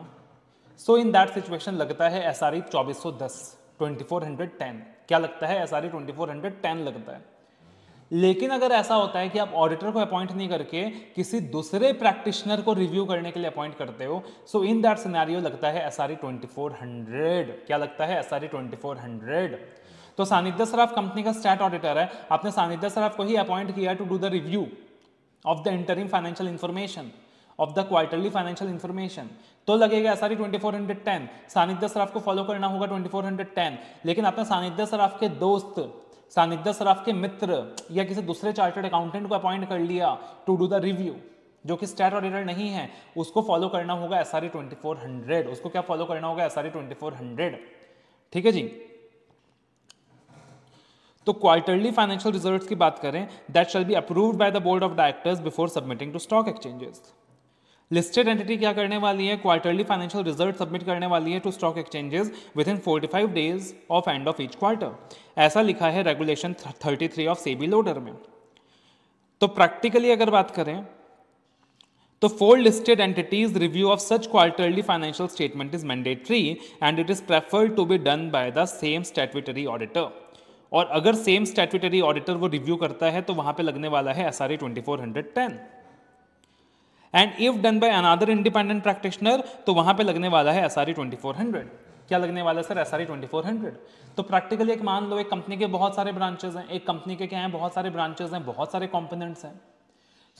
सो इन दैट सिचुएशन लगता है एस आर ई चौबीस सौ दस ट्वेंटी फोर हंड्रेड टेन क्या लगता है S R twenty four hundred ten लगता है? लेकिन अगर ऐसा होता है कि आप ऑडिटर को अपॉइंट नहीं करके किसी दूसरे प्रैक्टिशनर को रिव्यू करने के लिए अपॉइंट करते हो सो इन दैट सिनेरियो लगता है एस आर हंड्रेड क्या लगता है एस आर हंड्रेड तो सानिध्य सराफ कंपनी का स्टैट ऑडिटर है। आपने सानिध्य सराफ को ही अपॉइंट किया to do the review of the interim financial information of the quarterly financial information तो लगेगा S R twenty four hundred ten Sanidhya Saraf को फॉलो करना होगा ट्वेंटी फोर हंड्रेड टेन लेकिन आपने सानिध्य सराफ के दोस्त सानिध्य सराफ के मित्र या किसी दूसरे चार्टर्ड अकाउंटेंट को अपॉइंट कर लिया टू डू द रिव्यू जो कि स्टैट ऑडिटर नहीं है, उसको फॉलो करना होगा एस आर हंड्रेड उसको क्या फॉलो करना होगा? एस आर हंड्रेड ठीक है जी? तो क्वार्टरली फाइनेंशियल रिजल्ट्स की बात करें that shall be approved by the board of directors before submitting to stock exchanges listed entity क्या करने वाली है? क्वार्टरली फाइनेंशियल रिज़ल्ट सबमिट करने वाली है to stock exchanges within 45 days of end of each quarter ऐसा लिखा है रेगुलेशन 33 ऑफ़ सेबी लोडर में. तो प्रैक्टिकली अगर बात करें तो for listed entities review of such quarterly financial statement is mandatory and it is preferred to be done by the same statutory auditor और अगर सेम स्टैट्यूटरी ऑडिटर वो रिव्यू करता है तो वहाँ पे लगने वाला है S R E twenty four hundred ten and if done by another independent practitioner तो वहाँ पे लगने वाला है एस आर हंड्रेड क्या लगने वाला है, सर? एस आर हंड्रेड तो प्रैक्टिकली एक मान लो, एक कंपनी के बहुत सारे ब्रांचेस हैं. एक कंपनी के क्या हैं? बहुत सारे ब्रांचेस हैं, बहुत सारे कॉम्पोनेंट्स हैं.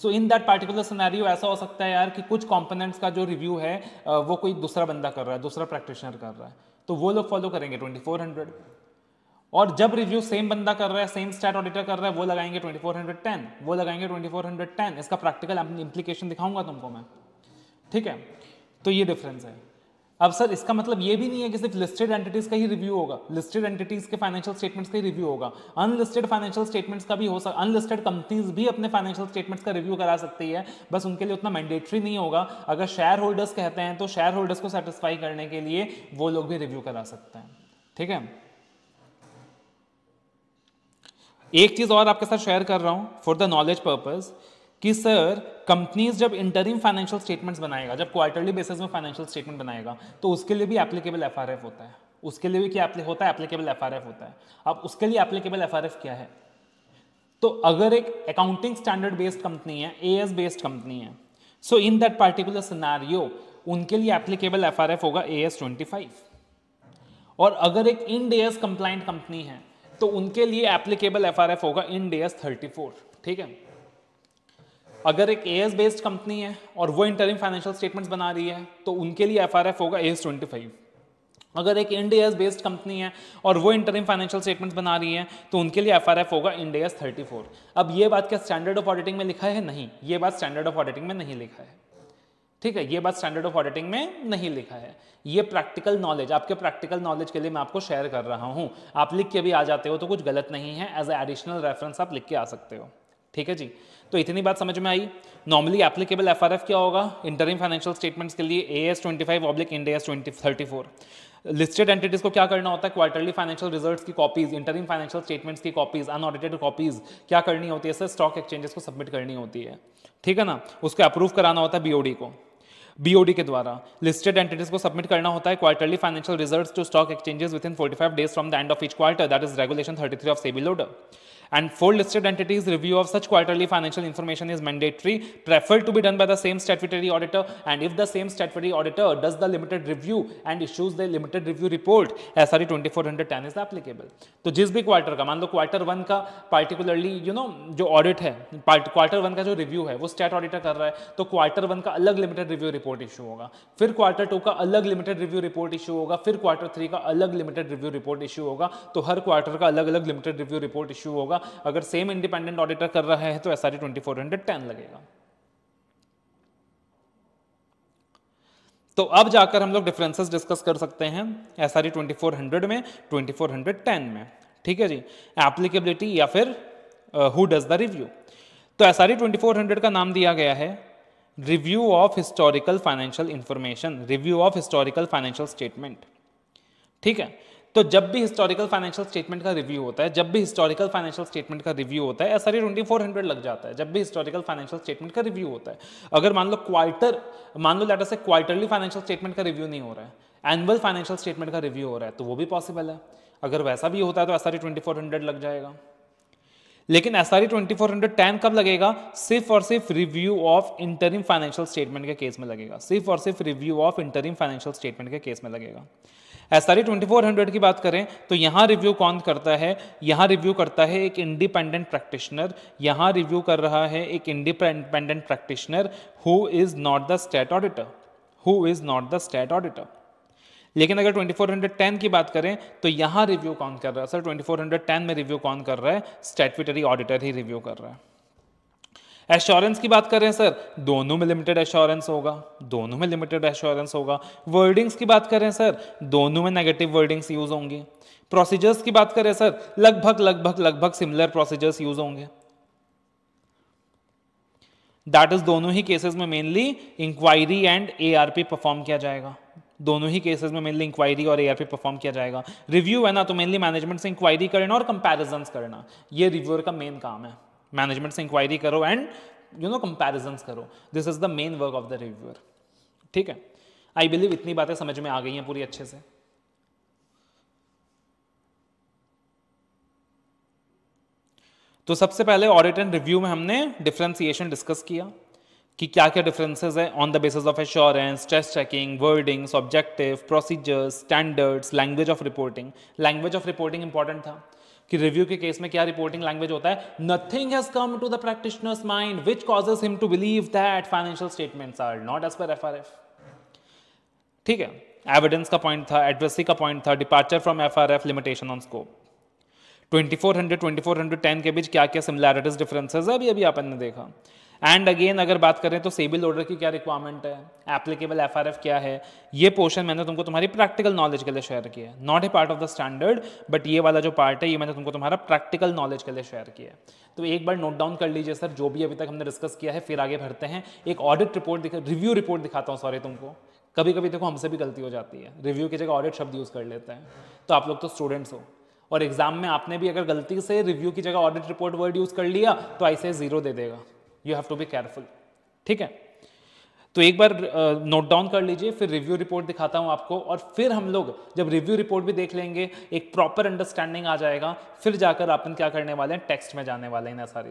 So in that particular scenario ऐसा हो सकता है यार कि कुछ कॉम्पोनेंट्स का जो रिव्यू है वो कोई दूसरा बंदा कर रहा है, दूसरा प्रैक्टिशनर कर रहा है. तो वो लोग फॉलो करेंगे ट्वेंटी फोर हंड्रेड और जब रिव्यू सेम बंदा कर रहा है सेम स्टैट ऑडिटर कर रहा है, वो लगाएँगे 2410 वो लगाएँगे 2410 इसका प्रैक्टिकल इंप्लीकेशन दिखाऊँगा तुमको मैं। ठीक है? तो ये डिफरेंस है। अब सर इसका मतलब ये भी नहीं है कि सिर्फ़ लिस्टेड एंटिटीज का ही रिव्यू होगा लिस्टेड एंटिटीज के फाइनेंशियल स्टेटमेंट्स का ही रिव्यू होगा। अनलिस्टेड फाइनेंशियल स्टेटमेंट्स का भी हो सकता अनलिस्टेड कंपनीज़ भी अपने फाइनेंशियल स्टेटमेंट्स का रिव्यू करा सकती है, बस उनके लिए उतना मैंडेटरी नहीं होगा। अगर शेयर होल्डर्स कहते हैं तो शेयर होल्डर्स को सेटिस्फाई करने के लिए वो लोग भी रिव्यू करा सकते हैं। ठीक है? एक चीज़ और आपके साथ शेयर कर रहा हूँ फॉर द नॉलेज पर्पज कि सर कंपनीज़ जब इंटरिम फाइनेंशियल स्टेटमेंट्स बनाएगा, जब क्वार्टरली बेसिस में फाइनेंशियल स्टेटमेंट बनाएगा तो उसके लिए भी एप्लीकेबल एफआरएफ होता है। उसके लिए भी क्या होता है एप्लीकेबल एफआरएफ होता है। अब उसके लिए एप्लीकेबल एफ़ क्या है? तो अगर एक अकाउंटिंग स्टैंडर्ड बेस्ड कंपनी है एएस बेस्ड कंपनी है so in that particular scenario उनके लिए एप्लीकेबल एफ़ होगा ए एस और अगर एक इन डेस कंप्लाइंट कंपनी है तो उनके लिए एप्लीकेबल एफआरएफ होगा इन डेस थर्टी ठीक है? अगर एक ए बेस्ड कंपनी है और वो इंटरिम फाइनेंशियल स्टेटमेंट्स बना रही है तो उनके लिए एफआरएफ होगा ए एस अगर एक इंडियाज बेस्ड कंपनी है और वो इंटरिम फाइनेंशियल स्टेटमेंट्स बना रही है तो उनके लिए एफ़ होगा इंडियाज 34 अब ये बात क्या स्टैंडर्ड ऑफ़ ऑडिटिंग में लिखा है नहीं? ये बात स्टैंडर्ड ऑफ़ ऑडिटिंग में नहीं लिखा है। ठीक है, ये बात स्टैंडर्ड ऑफ़ ऑडिटिंग में नहीं लिखा है। ये प्रैक्टिकल नॉलेज आपके प्रैक्टिकल नॉलेज के लिए मैं आपको शेयर कर रहा हूँ। आप लिख के भी आ जाते हो तो कुछ गलत नहीं है एज एडिशनल रेफरेंस आप लिख के आ सकते हो। ठीक है जी? तो इतनी बात समझ में आई। नॉर्मली एप्लीकेबल एफआरएफ क्या होगा? इंटरिम फाइनेंशियल स्टेटमेंट्स के लिए A S twenty five oblique India S twenty thirty four listed entities को क्या करना होता है? क्वार्टरली फाइनेंशियल रिजल्ट्स की कॉपीज इंटरिम फाइनेंशियल स्टेटमेंट्स की कॉपीज अनऑडिटेड कॉपीज क्या करनी होती है सर स्टॉक एक्सचेंजेस को सबमिट करनी होती है। ठीक है ना? उसको अप्रूव कराना होता है बीओडी को। बीओडी के द्वारा। लिस्टेड एंटिटीज को सबमिट करना होता है quarterly financial results to stock exchanges within 45 days from the end of each quarter that is regulation 33 of SEBI LODR and for listed entities review of such quarterly financial information is mandatory preferred to be done by the same statutory auditor and if the same statutory auditor does the limited review and issues the limited review report SRE 2410 is applicable तो जिस भी क्वार्टर का मान लो क्वार्टर वन का पार्टिकुलरली यू नो जो ऑडिट है क्वार्टर वन का जो रिव्यू है वो स्टेट ऑडिटर कर रहा है तो क्वार्टर वन का अलग लिमिटेड रिव्यू रिपोर्ट इशू होगा फिर क्वार्टर टू का अलग लिमिटेड रिव्यू रिपोर्ट इशू होगा फिर क्वार्टर थ्री का अलग लिमिटेड रिव्यू रिपोर्ट इशू होगा तो हर क्वार्टर का अलग अलग लिमिटेड रिव्यू रिपोर्ट इशू होगा अगर सेम इंडिपेंडेंट ऑडिटर कर रहा है तो S R twenty four hundred ten लगेगा। तो अब जाकर हम लोग डिफरेंसेस डिस्कस कर सकते हैं S R twenty four hundred में ट्वेंटी फोर हंड्रेड टेन में। ठीक है जी? एप्लीकेबिलिटी या फिर हु डज द रिव्यू तो S R twenty four hundred का नाम दिया गया है। Review of historical financial information review of historical financial statement ठीक है? तो जब भी हिस्टोरिकल फाइनेंशियल स्टेटमेंट का रिव्यू होता है, जब भी हिस्टोरिकल फाइनेंशियल स्टेटमेंट का रिव्यू होता है S R twenty four hundred लग जाता है, जब भी हिस्टोरिकल फाइनेंशियल स्टेटमेंट का रिव्यू होता है। अगर मान लो क्वार्टर मान लो लेटर से क्वार्टरली फाइनेंशियल स्टेटमेंट का रिव्यू नहीं हो रहा है एनुअल फाइनेंशियल स्टेटमेंट का रिव्यू हो रहा है तो वो भी पॉसिबल है। अगर वैसा भी होता है तो S R twenty four hundred लग जाएगा। लेकिन S R twenty four hundred ten कब लगेगा? सिर्फ़ और सिर्फ़ review of interim financial statement के केस में लगेगा। सिर्फ़ और सिर्फ़ review of interim financial statement के केस में लगेगा। एस आर हंड्रेड की बात करें तो यहाँ रिव्यू कौन करता है? यहाँ रिव्यू करता है एक इंडिपेंडेंट प्रैक्टिशनर यहाँ रिव्यू कर रहा है एक independent practitioner who is not the state auditor who is not the state auditor लेकिन अगर 2410 की बात करें तो यहाँ रिव्यू कौन कर रहा है? सर 2410 में रिव्यू कौन कर रहा है? स्टेटविटरी ऑडिटर ही रिव्यू कर रहा है। एश्योरेंस की बात करें सर? दोनों में लिमिटेड एश्योरेंस होगा, दोनों में लिमिटेड एश्योरेंस होगा। वर्डिंग्स की बात करें सर? दोनों में नेगेटिव वर्डिंग्स यूज़ होंगे। प्रोसीजर्स की बात करें सर? लगभग लगभग लगभग सिमिलर प्रोसीजर्स यूज़ होंगे। दैट इज़ दोनों ही केसेस में mainly inquiry and ARP perform किया जाएगा। दोनों ही केसेस में मेनली इंक्वायरी और एआरपी परफॉर्म किया जाएगा। रिव्यू है ना तो मेनली मैनेजमेंट से इंक्वायरी करना और कंपैरिजंस करना। ये रिव्यूअर का मेन काम है। मैनेजमेंट से इंक्वायरी करो एंड यू नो कंपेरिजन करो. This is the main work of the reviewer ठीक है? आई बिलीव इतनी बातें समझ में आ गई हैं पूरी अच्छे से. तो सबसे पहले ऑडिट एंड रिव्यू में हमने डिफ्रेंसिएशन डिस्कस किया कि क्या क्या डिफरेंसेस है on the basis of assurance test checking wordings objective procedures standards language of reporting language of reporting important था. कि रिव्यू के केस में क्या रिपोर्टिंग लैंग्वेज होता है? Nothing has come to the practitioner's mind which causes him to believe that financial statements are not as per F ठीक है? एविडेंस का पॉइंट था एडवेसी का पॉइंट था departure from F limitation on scope 2400 2410 के बीच क्या क्या सिमिलैरिटीज डिफरेंसेज है अभी अभी आपने देखा। एंड अगेन अगर बात करें तो सेबिल ऑर्डर की क्या रिक्वायरमेंट है? एप्लीकेबल एफआरएफ क्या है? ये पोर्शन मैंने तुमको तुम्हारी प्रैक्टिकल नॉलेज के लिए शेयर किया है। Not a part of the standard but ये वाला जो पार्ट है, ये मैंने तुमको तुम्हारा प्रैक्टिकल नॉलेज के लिए शेयर किया है। तो एक बार नोट डाउन कर लीजिए सर जो भी अभी तक हमने डिस्कस किया है, फिर आगे भरते हैं। एक ऑडिट रिपोर्ट दिखा रिव्यू रिपोर्ट दिखाता हूँ सॉरी तुमको। कभी कभी देखो हमसे भी गलती हो जाती है। रिव्यू की जगह ऑडिट शब्द यूज़ कर लेते हैं। तो आप लोग तो स्टूडेंट्स हो। और एग्ज़ाम में आपने भी अगर गलती से रिव्यू की जगह ऑडिट रिपोर्ट वर्ड यूज़ कर लिया तो ऐसे ज़ीरो दे देगा। You have to be careful ठीक है? तो एक बार नोट uh, डाउन कर लीजिए फिर रिव्यू रिपोर्ट दिखाता हूँ आपको और फिर हम लोग जब रिव्यू रिपोर्ट भी देख लेंगे एक प्रॉपर अंडरस्टैंडिंग आ जाएगा फिर जाकर आप क्या करने वाले हैं? टेक्स्ट में जाने वाले हैं इन सारी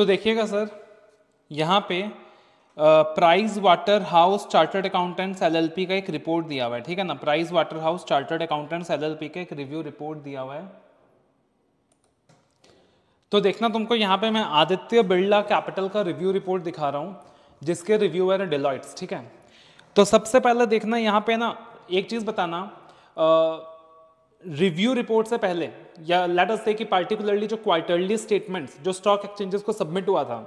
तो देखिएगा सर, यहाँ पे Price Waterhouse chartered accountants LLP का एक रिपोर्ट दिया हुआ है, ठीक है ना? Price Waterhouse chartered accountants LLP का एक रिव्यू रिपोर्ट दिया हुआ है। तो देखना तुमको, यहाँ पे मैं आदित्य बिरला कैपिटल का रिव्यू रिपोर्ट दिखा रहा हूँ, जिसके रिव्यूअर है डिलॉइट्स ठीक है? तो सबसे पहले देखना, यहाँ पे ना, एक चीज़ बताना रिव्यू रिपोर्ट से पहले या लेट अस से कि पार्टिकुलरली जो क्वार्टरली स्टेटमेंट्स जो स्टॉक एक्सचेंजेस को सबमिट हुआ था,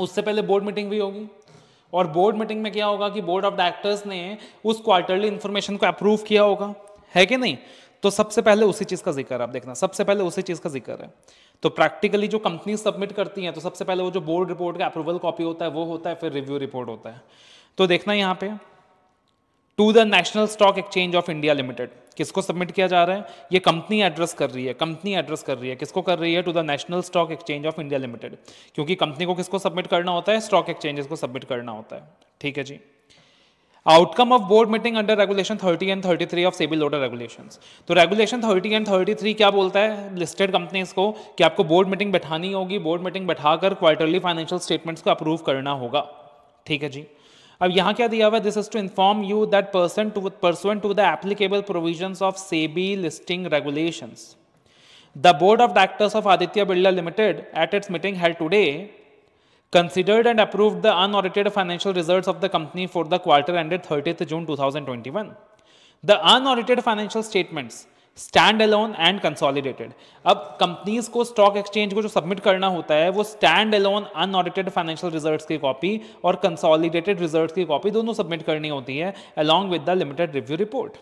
उससे पहले बोर्ड मीटिंग भी होगी। और बोर्ड मीटिंग में क्या होगा कि बोर्ड ऑफ़ डायरेक्टर्स ने उस क्वार्टरली इंफॉर्मेशन को अप्रूव किया होगा। है कि नहीं? तो सबसे पहले उसी चीज़ का ज़िक्र आप देखना। सबसे पहले उसी चीज़ का ज़िक्र है। तो प्रैक्टिकली जो कंपनी सबमिट करती हैं तो सबसे पहले वो जो बोर्ड रिपोर्ट का अप्रूवल कॉपी होता है, वो होता है, फिर रिव्यू रिपोर्ट होता है। तो देखना यहाँ पे। To the National Stock Exchange of India Limited किसको सबमिट किया जा रहा है? ये कंपनी एड्रेस कर रही है कंपनी एड्रेस कर रही है। किसको कर रही है? To the National Stock Exchange of India Limited क्योंकि कंपनी को किसको सबमिट करना होता है? स्टॉक एक्सचेंजेस को सबमिट करना होता है। ठीक है जी। Outcome of board meeting under regulation 30 and 33 of SEBI LODR regulations तो रेगुलेशन 30 एंड 33 क्या बोलता है? लिस्टेड कंपनीज़ को कि आपको बोर्ड मीटिंग बैठानी होगी। बोर्ड मीटिंग बैठाकर क्वार्टरली फाइनेंशियल स्टेटमेंट्स को अप्रूव करना होगा। ठीक है जी। अब यहां क्या दिया हुआ this is to inform you that pursuant to pursuant to the applicable provision of SEBI listing regulations the board of directors of Aditya Birla limited at its meeting held today considered and approved the unaudited financial results of the company for the quarter ended 30th June 2021. The unaudited financial statements standalone and consolidated अब कंपनीज़ को स्टॉक एक्सचेंज को जो सबमिट करना होता है, वो stand alone unaudited financial results की कॉपी और कंसोलिडेटेड रिजल्ट्स की कॉपी दोनों सबमिट करनी होती है along with the limited review report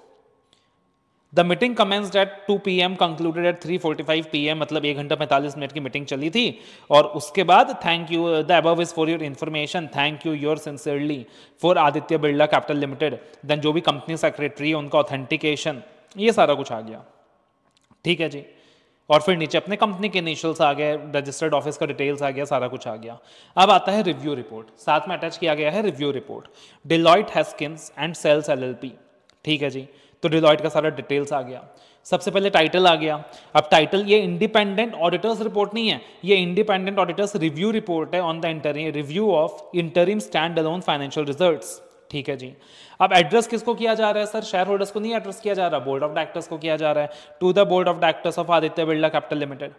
the meeting commenced at 2 PM concluded at 3:45 PM मतलब एक घंटा पैंतालीस मिनट की मीटिंग चली थी। और उसके बाद thank you the above is for your information thank you yours sincerely for Aditya Birla capital limited then जो भी कंपनी सेक्रेटरी उनका ऑथेंटिकेशन ये सारा कुछ आ गया। ठीक है जी। और फिर नीचे अपने कंपनी के इनिशियल्स आ गए रजिस्टर्ड ऑफ़िस का डिटेल्स आ गया, सारा कुछ आ गया। अब आता है रिव्यू रिपोर्ट साथ में अटैच किया गया है review report Deloitte Haskins and Sells LLP ठीक है जी। तो डिलॉइट का सारा डिटेल्स आ गया। सबसे पहले टाइटल आ गया। अब टाइटल ये इंडिपेंडेंट ऑडिटर्स रिपोर्ट नहीं है। ये इंडिपेंडेंट ऑडिटर्स रिव्यू रिपोर्ट है on the interim review of interim standalone financial results ठीक है जी। अब एड्रेस किसको किया जा रहा है सर शेयर होल्डर्स को नहीं एड्रेस किया जा रहा बोर्ड ऑफ़ डायरेक्टर्स को किया जा रहा है। To the board of directors of Aditya Birla capital limited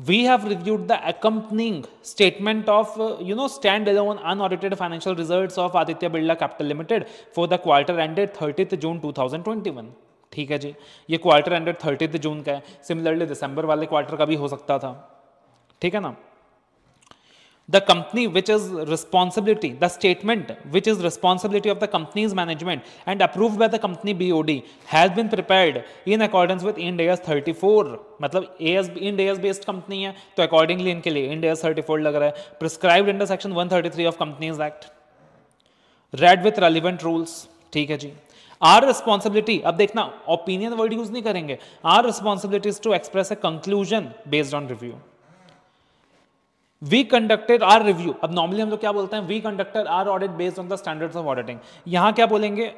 we have reviewed the accompanying statement of uh, you know stand-alone unaudited financial results of Aditya Birla Capital Limited for the quarter ended 30th June 2021 ठीक है जी। ये क्वार्टर एंडेड थर्टी जून का है। सिमिलरली दिसंबर वाले क्वार्टर का भी हो सकता था। ठीक है ना? The company which is responsibility the statement which is responsibility of the company's management and approved by the company BOD has been prepared in accordance with Ind AS 34 मतलब AS Ind AS based company है तो accordingly इनके लिए Ind AS 34 लग रहा है prescribed under section 133 of Companies Act read with relevant rules ठीक है जी आर रिस्पॉन्सिबिलिटी अब देखना ओपिनियन वर्ड यूज़ नहीं करेंगे our responsibility to express a conclusion based on review we conducted our review अब नॉर्मली हम लोग क्या बोलते हैं? We conducted our audit based on the standards of auditing यहाँ क्या बोलेंगे?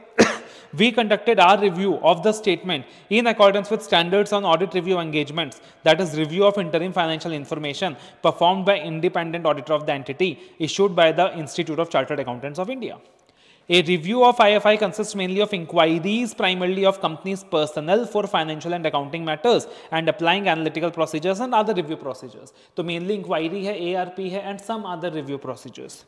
We conducted our review of the statement in accordance with standards on audit review engagement that is review of interim financial information perform by independent auditor of the entity issued by the institute of chartered accountants of India A review of IFI consists mainly of inquiries primarily of company's personnel for financial and accounting matters and applying analytical procedures and other review procedures. So mainly inquiry hai, ARP hai and some other review procedures.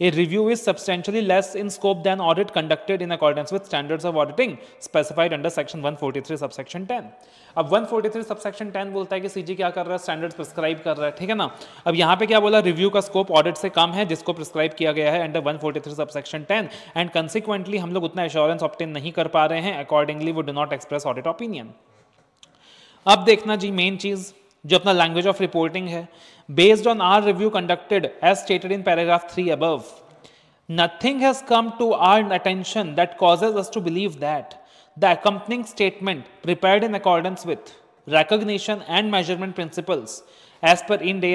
A review is substantially less in scope than audit conducted in accordance with standards of auditing specified under section 143 subsection 10. अब 143 सबसेक्शन 10 बोलता है कि सीजी क्या कर रहा है स्टैंडर्ड प्रिस्क्राइब कर रहा है ठीक है ना अब यहाँ पे क्या बोला रिव्यू का स्कोप ऑडिट से कम है जिसको प्रिस्क्राइब किया गया है under 143 subsection 10 and and consequently हम लोग उतना एश्योरेंस ऑप्टेन नहीं कर पा रहे हैं अकॉर्डिंगली वो do not express audit opinion अब देखना जी मेन चीज़, जो अपना लैंग्वेज ऑफ़ रिपोर्टिंग है based on our review conducted as stated in paragraph three above nothing has come to our attention that causes us to believe that the accompanying statement prepared in accordance with recognition and measurement principles as per in day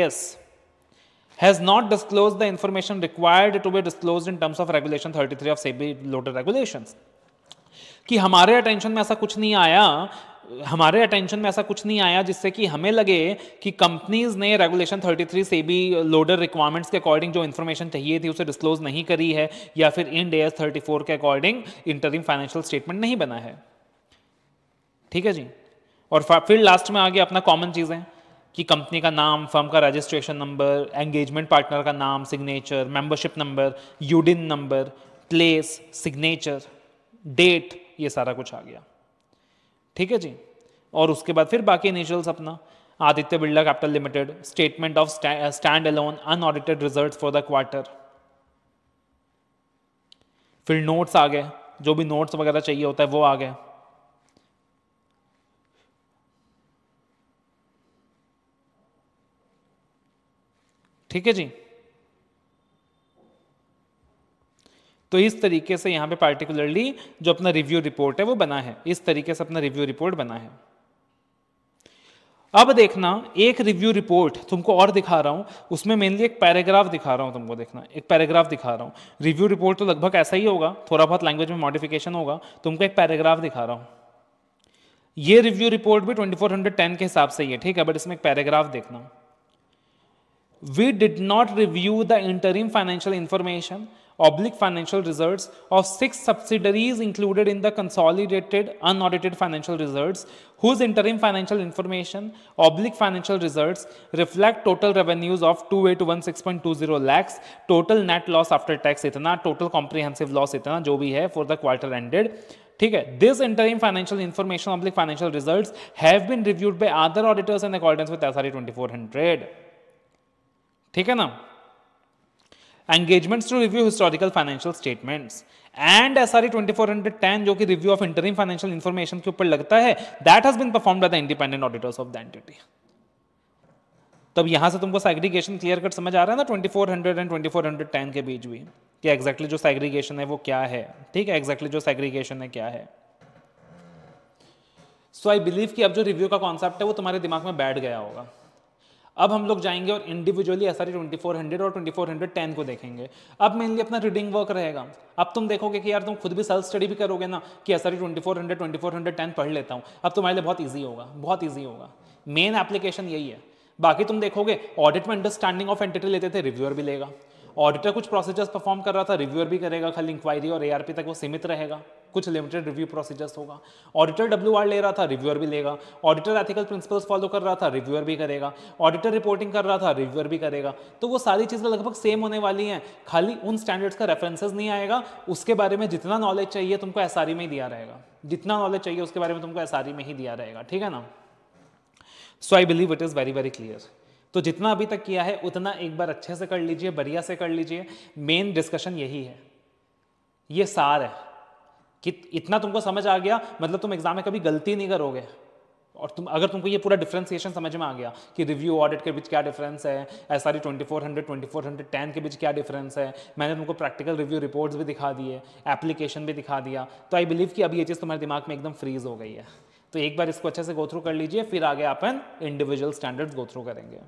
has not disclosed the information required to be disclosed in terms of regulation 33 of SEBI loaded regulations. कि हमारे अटेंशन में ऐसा कुछ नहीं आया, हमारे अटेंशन में ऐसा कुछ नहीं आया जिससे कि हमें लगे कि कंपनीज़ ने रेगुलेशन 33 से भी लोडर रिक्वायरमेंट्स के अकॉर्डिंग जो इन्फॉर्मेशन चाहिए थी उसे डिस्क्लोज नहीं करी है, या फिर इन डेज़ 34 के अकॉर्डिंग इंटरिम फाइनेंशियल स्टेटमेंट नहीं बना है। ठीक है जी? और फिर लास्ट में आ गया अपना कॉमन चीज़ें। कि कंपनी का नाम, फर्म का रजिस्ट्रेशन नंबर एंगेजमेंट पार्टनर का नाम signature membership number UDIN number place signature date ये सारा कुछ आ गया। ठीक है जी? और उसके बाद फिर बाकी इनिशियल्स अपना। Aditya Birla capital limited statement of standalone unaudited result for the quarter फिर नोट्स आ गए। जो भी नोट्स वगैरह चाहिए होता है, वो आ गए। ठीक है जी? तो इस तरीके से यहाँ पे पार्टिकुलरली जो अपना रिव्यू रिपोर्ट है, वो बना है। इस तरीके से अपना रिव्यू रिपोर्ट बना है। अब देखना, एक रिव्यू रिपोर्ट तुमको और दिखा रहा हूँ, उसमें मेनली एक पैराग्राफ दिखा रहा हूँ तुमको देखना, एक पैराग्राफ दिखा रहा हूँ। रिव्यू रिपोर्ट तो लगभग ऐसा ही होगा, थोड़ा बहुत लैंग्वेज में मॉडिफिकेशन होगा, तुमको एक पैराग्राफ दिखा रहा हूँ। ये रिव्यू रिपोर्ट भी 2410 के हिसाब से ही है, ठीक है? बट इसमें एक पैराग्राफ देखना। we did not review the interim financial information oblique financial results of six subsidiaries included in the consolidated unaudited financial results whose interim financial information oblique financial results reflect total revenues of 2816.20 lakhs total net loss after tax itna total comprehensive loss itna jo bhi hai for the quarter ended ठीक है this interim financial information oblique financial results have been reviewed by other auditors in accordance with SRE 2400 ठीक है ना? Engagements to review historical financial statements. And S R E twenty four hundred ten जो कि review of interim financial information के ऊपर लगता है that has been perform by the independent auditors of the entity तब यहाँ से तुमको सेग्रीगेशन क्लियर कट समझ आ रहा है ना 2400 एंड 2410 के बीच भी, कि एग्जैक्टली जो सैग्रीगेशन है वो क्या है? ठीक है एग्जैक्टली जो सैग्रीगेशन है क्या है? सो आई बिलीव कि अब जो रिव्यू का कॉन्सेप्ट है, वो तुम्हारे दिमाग में बैठ गया होगा। अब हम लोग जाएँगे और individually S R twenty four hundred और ट्वेंटी फोर हंड्रेड टेन को देखेंगे। अब मेनली अपना रीडिंग वर्क रहेगा। अब तुम देखोगे कि यार तुम खुद भी सेल्फ स्टडी भी करोगे ना, कि S R twenty four hundred twenty four hundred ten पढ़ लेता हूँ। अब तुम्हारे लिए बहुत ईजी होगा, बहुत ईजी होगा। मेन एप्लीकेशन यही है। बाकी तुम देखोगे ऑडिट में अंडरस्टैंडिंग ऑफ़ एंटिटी लेते थे रिव्यूअर भी लेगा। ऑडिटर कुछ प्रोसीजर्स परफॉर्म कर रहा था रिव्यूअर भी करेगा, खाली इंक्वायरी और एआरपी तक वो सीमित रहेगा। कुछ लिमिटेड रिव्यू प्रोसीजर्स होगा। ऑडिटर डब्ल्यूआर ले रहा था रिव्यूअर भी लेगा। ऑडिटर एथिकल प्रिंसिपल्स फॉलो कर रहा था रिव्यूअर भी करेगा। ऑडिटर रिपोर्टिंग कर रहा था रिव्यूअर भी करेगा। तो वो सारी चीज़ें लगभग सेम होने वाली हैं। खाली उन स्टैंडर्ड्स का रेफरेंसेज नहीं आएगा। उसके बारे में जितना नॉलेज चाहिए तुमको एस में ही दिया रहेगा। जितना नॉलेज चाहिए उसके बारे में तुमको एस में ही दिया रहेगा। ठीक है ना? So I believe it is very very clear तो जितना अभी तक किया है, उतना एक बार अच्छे से कर लीजिए, बढ़िया से कर लीजिए। मेन डिस्कशन यही है। ये सार है। कि इतना तुमको समझ आ गया मतलब तुम एग्ज़ाम में कभी गलती नहीं करोगे। और तुम, अगर तुमको ये पूरा डिफ्रेंसिएशन समझ में आ गया कि रिव्यू ऑडिट के बीच क्या डिफरेंस है S R twenty four hundred twenty four hundred ten के बीच क्या डिफरेंस है, मैंने तुमको प्रैक्टिकल रिव्यू रिपोर्ट्स भी दिखा दिए एप्लीकेशन भी दिखा दिया तो आई बिलीव कि अभी ये चीज़ तुम्हारे दिमाग में एकदम फ्रीज हो गई है। तो एक बार इसको अच्छे से गो थ्रू कर लीजिए, फिर आगे अपन इंडिविजुअल स्टैंडर्ड्स गो थ्रू करेंगे।